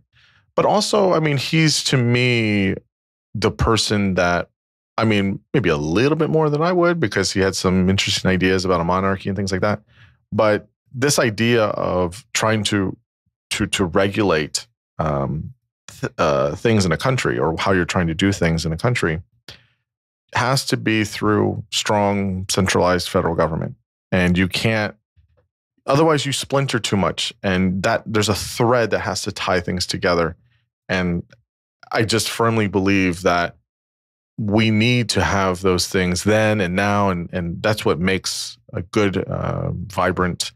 But also, I mean, he's to me the person that I mean, maybe a little bit more than I would because he had some interesting ideas about a monarchy and things like that. But this idea of trying to to to regulate um, uh, things in a country or how you're trying to do things in a country has to be through strong centralized federal government and you can't. Otherwise, you splinter too much, and that there's a thread that has to tie things together. And I just firmly believe that we need to have those things then and now, and and that's what makes a good, uh, vibrant,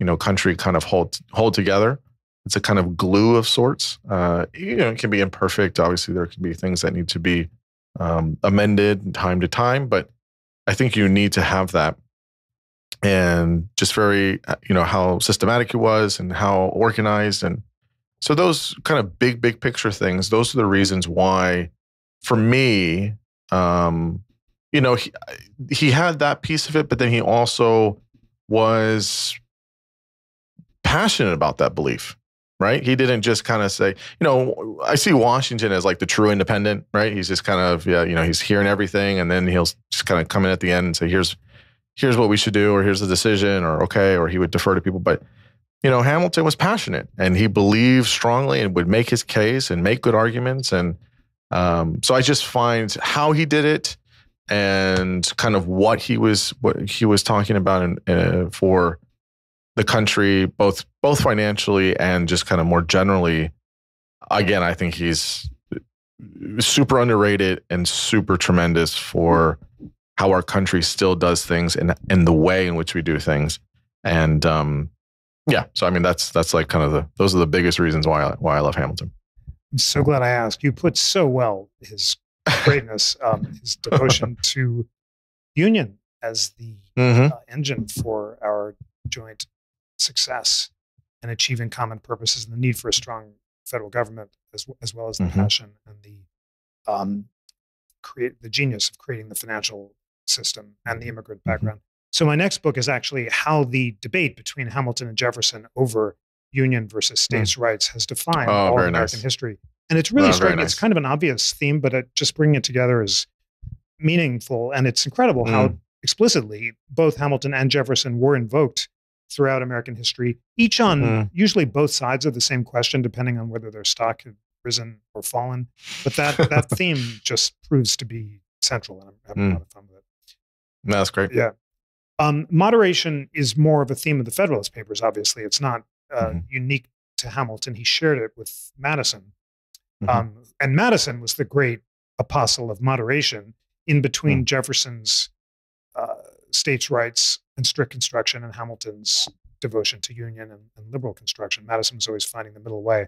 you know, country kind of hold hold together. It's a kind of glue of sorts. Uh, you know, it can be imperfect. Obviously, there can be things that need to be um, amended time to time, but I think you need to have that. And just very, uh, you know, how systematic it was and how organized. And so those kind of big, big picture things, those are the reasons why, for me, um, you know, he, he had that piece of it, but then he also was passionate about that belief right? He didn't just kind of say, you know, I see Washington as like the true independent, right? He's just kind of, yeah, you know, he's hearing everything, and then he'll just kind of come in at the end and say, here's, here's what we should do, or here's the decision, or okay, or he would defer to people. But you know, Hamilton was passionate, and he believed strongly, and would make his case and make good arguments, and um, so I just find how he did it and kind of what he was what he was talking about in, uh, for the country, both both financially and just kind of more generally. Again, I think he's super underrated and super tremendous for how our country still does things and in the way in which we do things. And um, yeah, so I mean that's that's like kind of the those are the biggest reasons why I, why I love Hamilton. I'm so glad I asked. You put so well his greatness, um, his devotion (laughs) to union as the mm-hmm. uh, engine for our joint success and achieving common purposes and the need for a strong federal government as, as well as the mm-hmm. passion and the um, create the genius of creating the financial system and the immigrant mm-hmm. background. So my next book is actually how the debate between Hamilton and Jefferson over union versus hmm. states' mm. rights has defined oh, all American nice. history. And it's really oh, striking. Nice. It's kind of an obvious theme, but it, just bringing it together is meaningful. And it's incredible mm. how hmm. explicitly both Hamilton and Jefferson were invoked throughout American history, each on mm-hmm. usually both sides of the same question, depending on whether their stock had risen or fallen. But that that (laughs) theme just proves to be central, and I'm having mm. a lot of fun with it. No, that's great. Yeah. Um, moderation is more of a theme of the Federalist Papers. Obviously, it's not uh, mm-hmm. unique to Hamilton. He shared it with Madison, mm-hmm. um, and Madison was the great apostle of moderation in between mm. Jefferson's states' rights and strict construction and Hamilton's devotion to union and, and, liberal construction. Madison was always finding the middle way.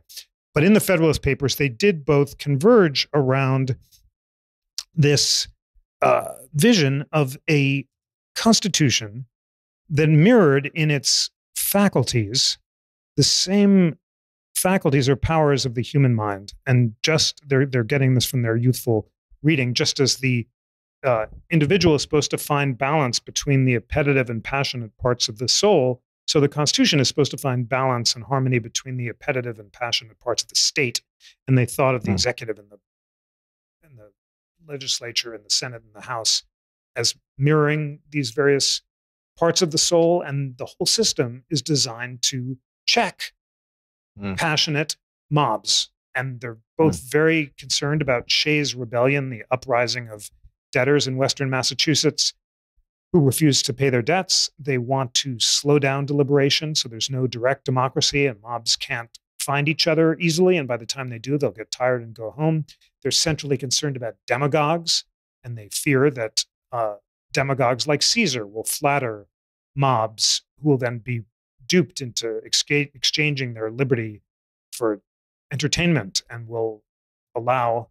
But in the Federalist Papers, they did both converge around this uh, vision of a constitution that mirrored in its faculties the same faculties or powers of the human mind. And just they're, they're getting this from their youthful reading, just as the uh, individual is supposed to find balance between the appetitive and passionate parts of the soul. So the Constitution is supposed to find balance and harmony between the appetitive and passionate parts of the state. And they thought of the mm. executive and the and the legislature and the Senate and the House as mirroring these various parts of the soul. And the whole system is designed to check mm. passionate mobs. And they're both mm. very concerned about Shays' rebellion, the uprising of debtors in Western Massachusetts who refuse to pay their debts. They want to slow down deliberation so there's no direct democracy and mobs can't find each other easily. And by the time they do, they'll get tired and go home. They're centrally concerned about demagogues, and they fear that uh, demagogues like Caesar will flatter mobs who will then be duped into exchanging their liberty for entertainment and will allow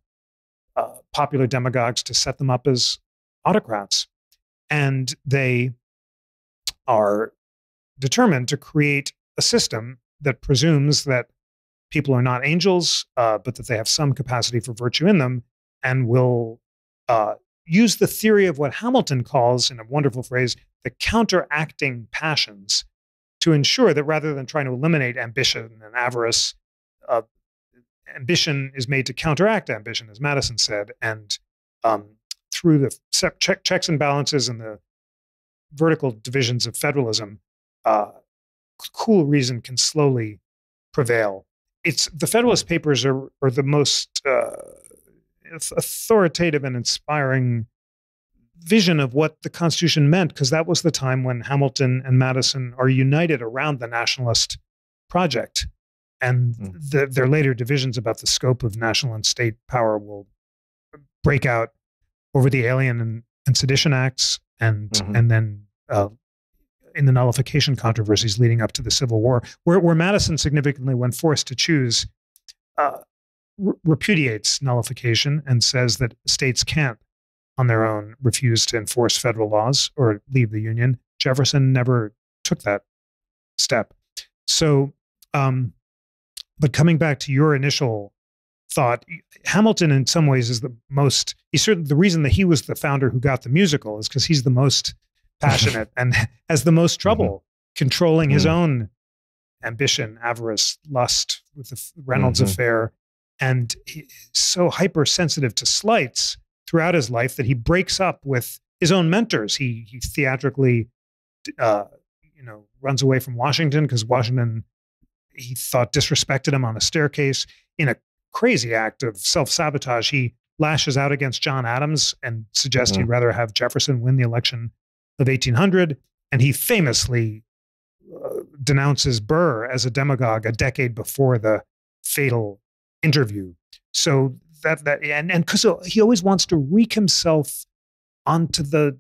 uh, popular demagogues to set them up as autocrats. And they are determined to create a system that presumes that people are not angels, uh, but that they have some capacity for virtue in them and will uh, use the theory of what Hamilton calls, in a wonderful phrase, the counteracting passions to ensure that rather than trying to eliminate ambition and avarice, uh, ambition is made to counteract ambition, as Madison said, and um, through the check, checks and balances and the vertical divisions of federalism, uh, cool reason can slowly prevail. It's the Federalist Papers are, are the most uh, authoritative and inspiring vision of what the Constitution meant, because that was the time when Hamilton and Madison are united around the nationalist project. And mm. the, their later divisions about the scope of national and state power will break out over the Alien and, and Sedition Acts, and mm-hmm. and then uh, in the nullification controversies leading up to the Civil War, where, where Madison significantly, when forced to choose, uh, re- repudiates nullification and says that states can't, on their own, refuse to enforce federal laws or leave the Union. Jefferson never took that step. So, um, but coming back to your initial thought, Hamilton, in some ways, is the most. He certainly the reason that he was the founder who got the musical is because he's the most (laughs) passionate and (laughs) has the most trouble mm-hmm. controlling his mm-hmm. own ambition, avarice, lust with the Reynolds mm-hmm. affair, and he's so hypersensitive to slights throughout his life that he breaks up with his own mentors. He he theatrically, uh, you know, runs away from Washington because Washington he thought disrespected him on a staircase in a crazy act of self sabotage. He lashes out against John Adams and suggests mm-hmm. he'd rather have Jefferson win the election of 1800. And he famously uh, denounces Burr as a demagogue a decade before the fatal interview. So that that and and because he always wants to wreak himself onto the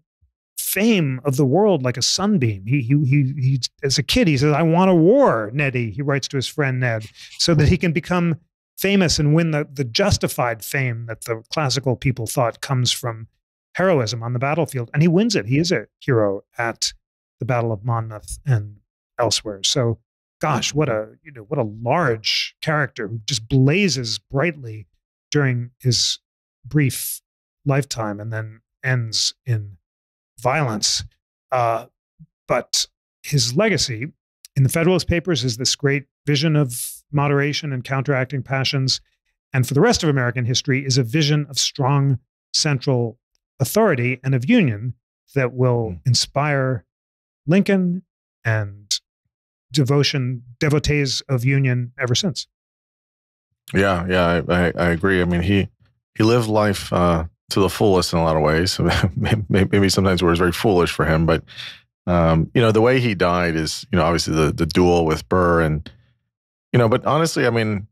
fame of the world like a sunbeam. He he he, he as a kid he says, "I want a war, Neddy." He writes to his friend Ned, so that he can become famous and win the the justified fame that the classical people thought comes from heroism on the battlefield, and he wins it. He is a hero at the Battle of Monmouth and elsewhere. So, gosh, what a you know what a large character who just blazes brightly during his brief lifetime and then ends in violence. Uh, but his legacy in the Federalist Papers is this great vision of moderation and counteracting passions. And for the rest of American history, is a vision of strong central authority and of union that will mm. inspire Lincoln and devotion devotees of union ever since. Yeah, yeah, I, I, I agree. I mean, he he lived life uh, to the fullest in a lot of ways. (laughs) maybe sometimes was very foolish for him, but um, you know, the way he died is, you know, obviously the the duel with Burr, and you know, but honestly, I mean,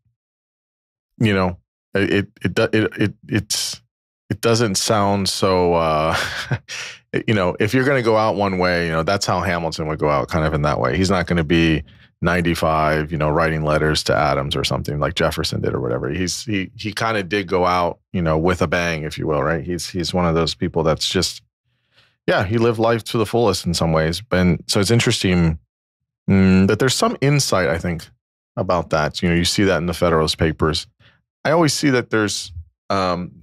you know, it it it it, it it's it doesn't sound so uh, (laughs) you know if you're going to go out one way you know that's how hamilton would go out kind of in that way he's not going to be 95 you know writing letters to adams or something like jefferson did or whatever. He's he he kind of did go out you know with a bang if you will right? He's he's one of those people that's just yeah he lived life to the fullest in some ways. And so it's interesting mm, that there's some insight i think about that. You know you see that in the federalist papers. I always see that there's um,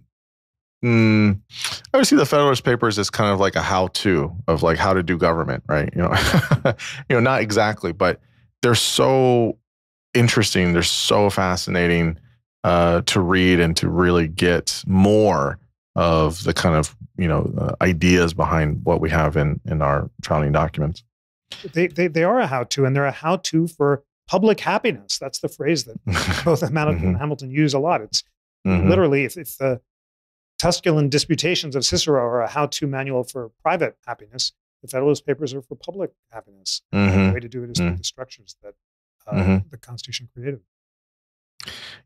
Mm, I would see the Federalist Papers as kind of like a how-to of like how to do government, right? You know, (laughs) you know, not exactly, but they're so interesting. They're so fascinating uh, to read and to really get more of the kind of you know uh, ideas behind what we have in in our founding documents. They they they are a how-to, and they're a how-to for public happiness. That's the phrase that (laughs) both Hamilton mm-hmm. and Hamilton use a lot. It's mm-hmm. literally if, if the Tusculan disputations of Cicero are a how-to manual for private happiness. The Federalist Papers are for public happiness. Mm-hmm. The way to do it is mm-hmm. the structures that uh, mm-hmm. the Constitution created.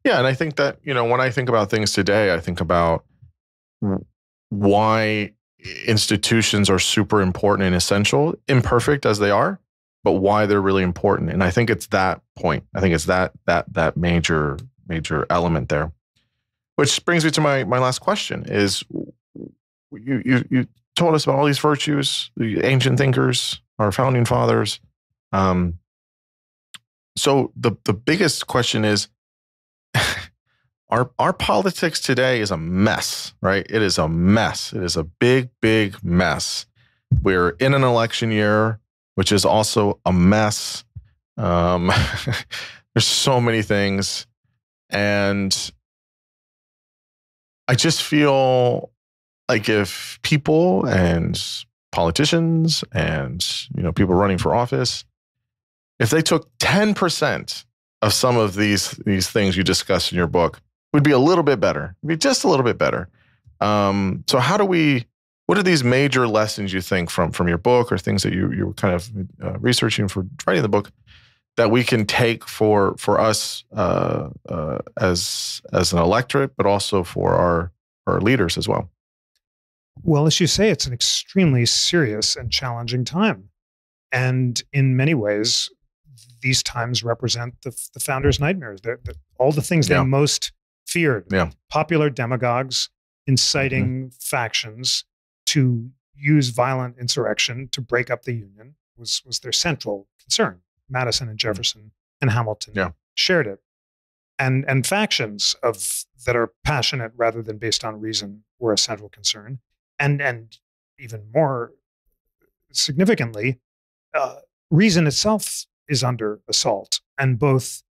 Yeah, and I think that you know when I think about things today, I think about why institutions are super important and essential, imperfect as they are, but why they're really important. And I think it's that point. I think it's that that that major major element there. Which brings me to my my last question: Is you you you told us about all these virtues, the ancient thinkers, our founding fathers. Um, so the the biggest question is, (laughs) our our politics today is a mess, right? It is a mess. It is a big big mess. We're in an election year, which is also a mess. Um, (laughs) there's so many things, and I just feel like if people and politicians and you know people running for office, if they took 10% of some of these these things you discuss in your book, would be a little bit better. It'd be just a little bit better. Um, so how do we what are these major lessons you think from from your book or things that you you were kind of uh, researching for writing the book that we can take for for us uh, uh, as as an electorate, but also for our our leaders as well? Well, as you say, it's an extremely serious and challenging time, and in many ways, these times represent the, the founders' nightmares. They're, they're, all the things yeah. they most feared. Yeah. Popular demagogues inciting mm-hmm. factions to use violent insurrection to break up the union was was their central concern. Madison and mm. Jefferson and Hamilton yeah. shared it. And and factions of that are passionate rather than based on reason were a central concern. And and even more significantly, uh, reason itself is under assault. And both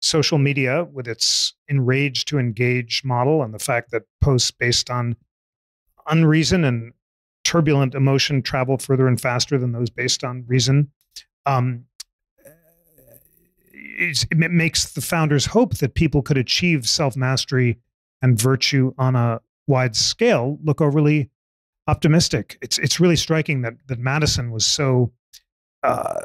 social media, with its enraged to engage model, and the fact that posts based on unreason and turbulent emotion travel further and faster than those based on reason, um, it makes the founders hope that people could achieve self mastery and virtue on a wide scale look overly optimistic. It's it's really striking that that Madison was so uh,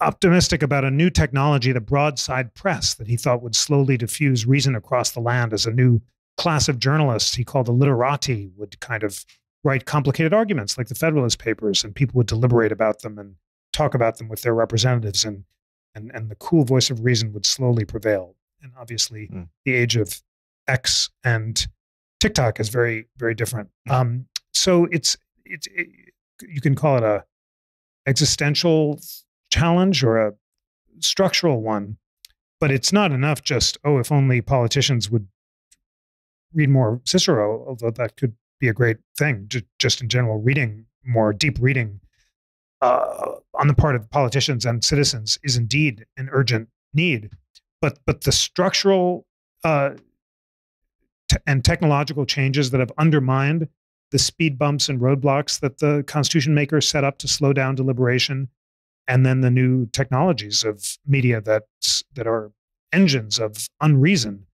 optimistic about a new technology, the broadside press, that he thought would slowly diffuse reason across the land as a new class of journalists he called the literati would kind of write complicated arguments like the Federalist Papers, and people would deliberate about them and talk about them with their representatives and and, and the cool voice of reason would slowly prevail. And obviously, mm. the age of X and TikTok is very, very different. Mm. Um, so it's, it's it, you can call it a existential challenge or a structural one, but it's not enough just, oh, if only politicians would read more Cicero, although that could be a great thing, just in general, reading more deep reading uh, on the part of politicians and citizens is indeed an urgent need. But but the structural uh, t- and technological changes that have undermined the speed bumps and roadblocks that the constitution makers set up to slow down deliberation, and then the new technologies of media that that are engines of unreason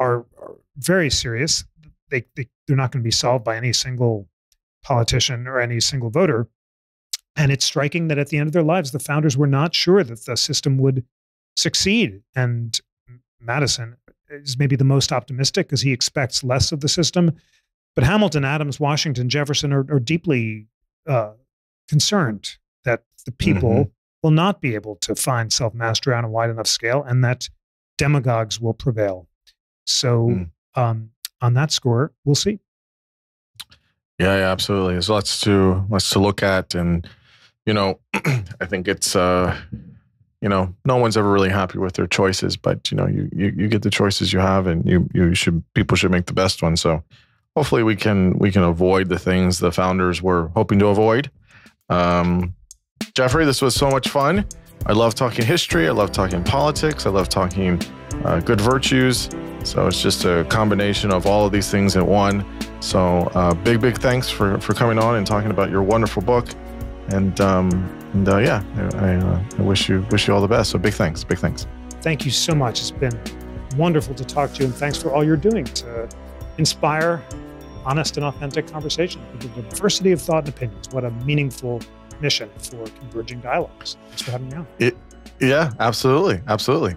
are, are very serious. They, they they're not going to be solved by any single politician or any single voter and it's striking that at the end of their lives, the founders were not sure that the system would succeed. And Madison is maybe the most optimistic because he expects less of the system. But Hamilton, Adams, Washington, Jefferson are, are deeply uh, concerned that the people mm-hmm. will not be able to find self mastery on a wide enough scale and that demagogues will prevail. So, mm. um, on that score, we'll see. Yeah, yeah, absolutely. There's lots to lots to look at, and you know, (clears throat) I think it's, uh, you know, no one's ever really happy with their choices, but you know, you, you, you get the choices you have and you, you should, people should make the best one. So hopefully we can, we can avoid the things the founders were hoping to avoid. Um, Jeffrey, this was so much fun. I love talking history. I love talking politics. I love talking uh, good virtues. So it's just a combination of all of these things in one. So uh, big, big thanks for, for coming on and talking about your wonderful book. And, um, and uh, yeah, I, uh, I wish you wish you all the best. So big thanks, big thanks. Thank you so much. It's been wonderful to talk to you, and thanks for all you're doing to inspire honest and authentic conversation with the diversity of thought and opinions. What a meaningful mission for converging dialogues. Thanks for having me on. It, yeah, absolutely, absolutely.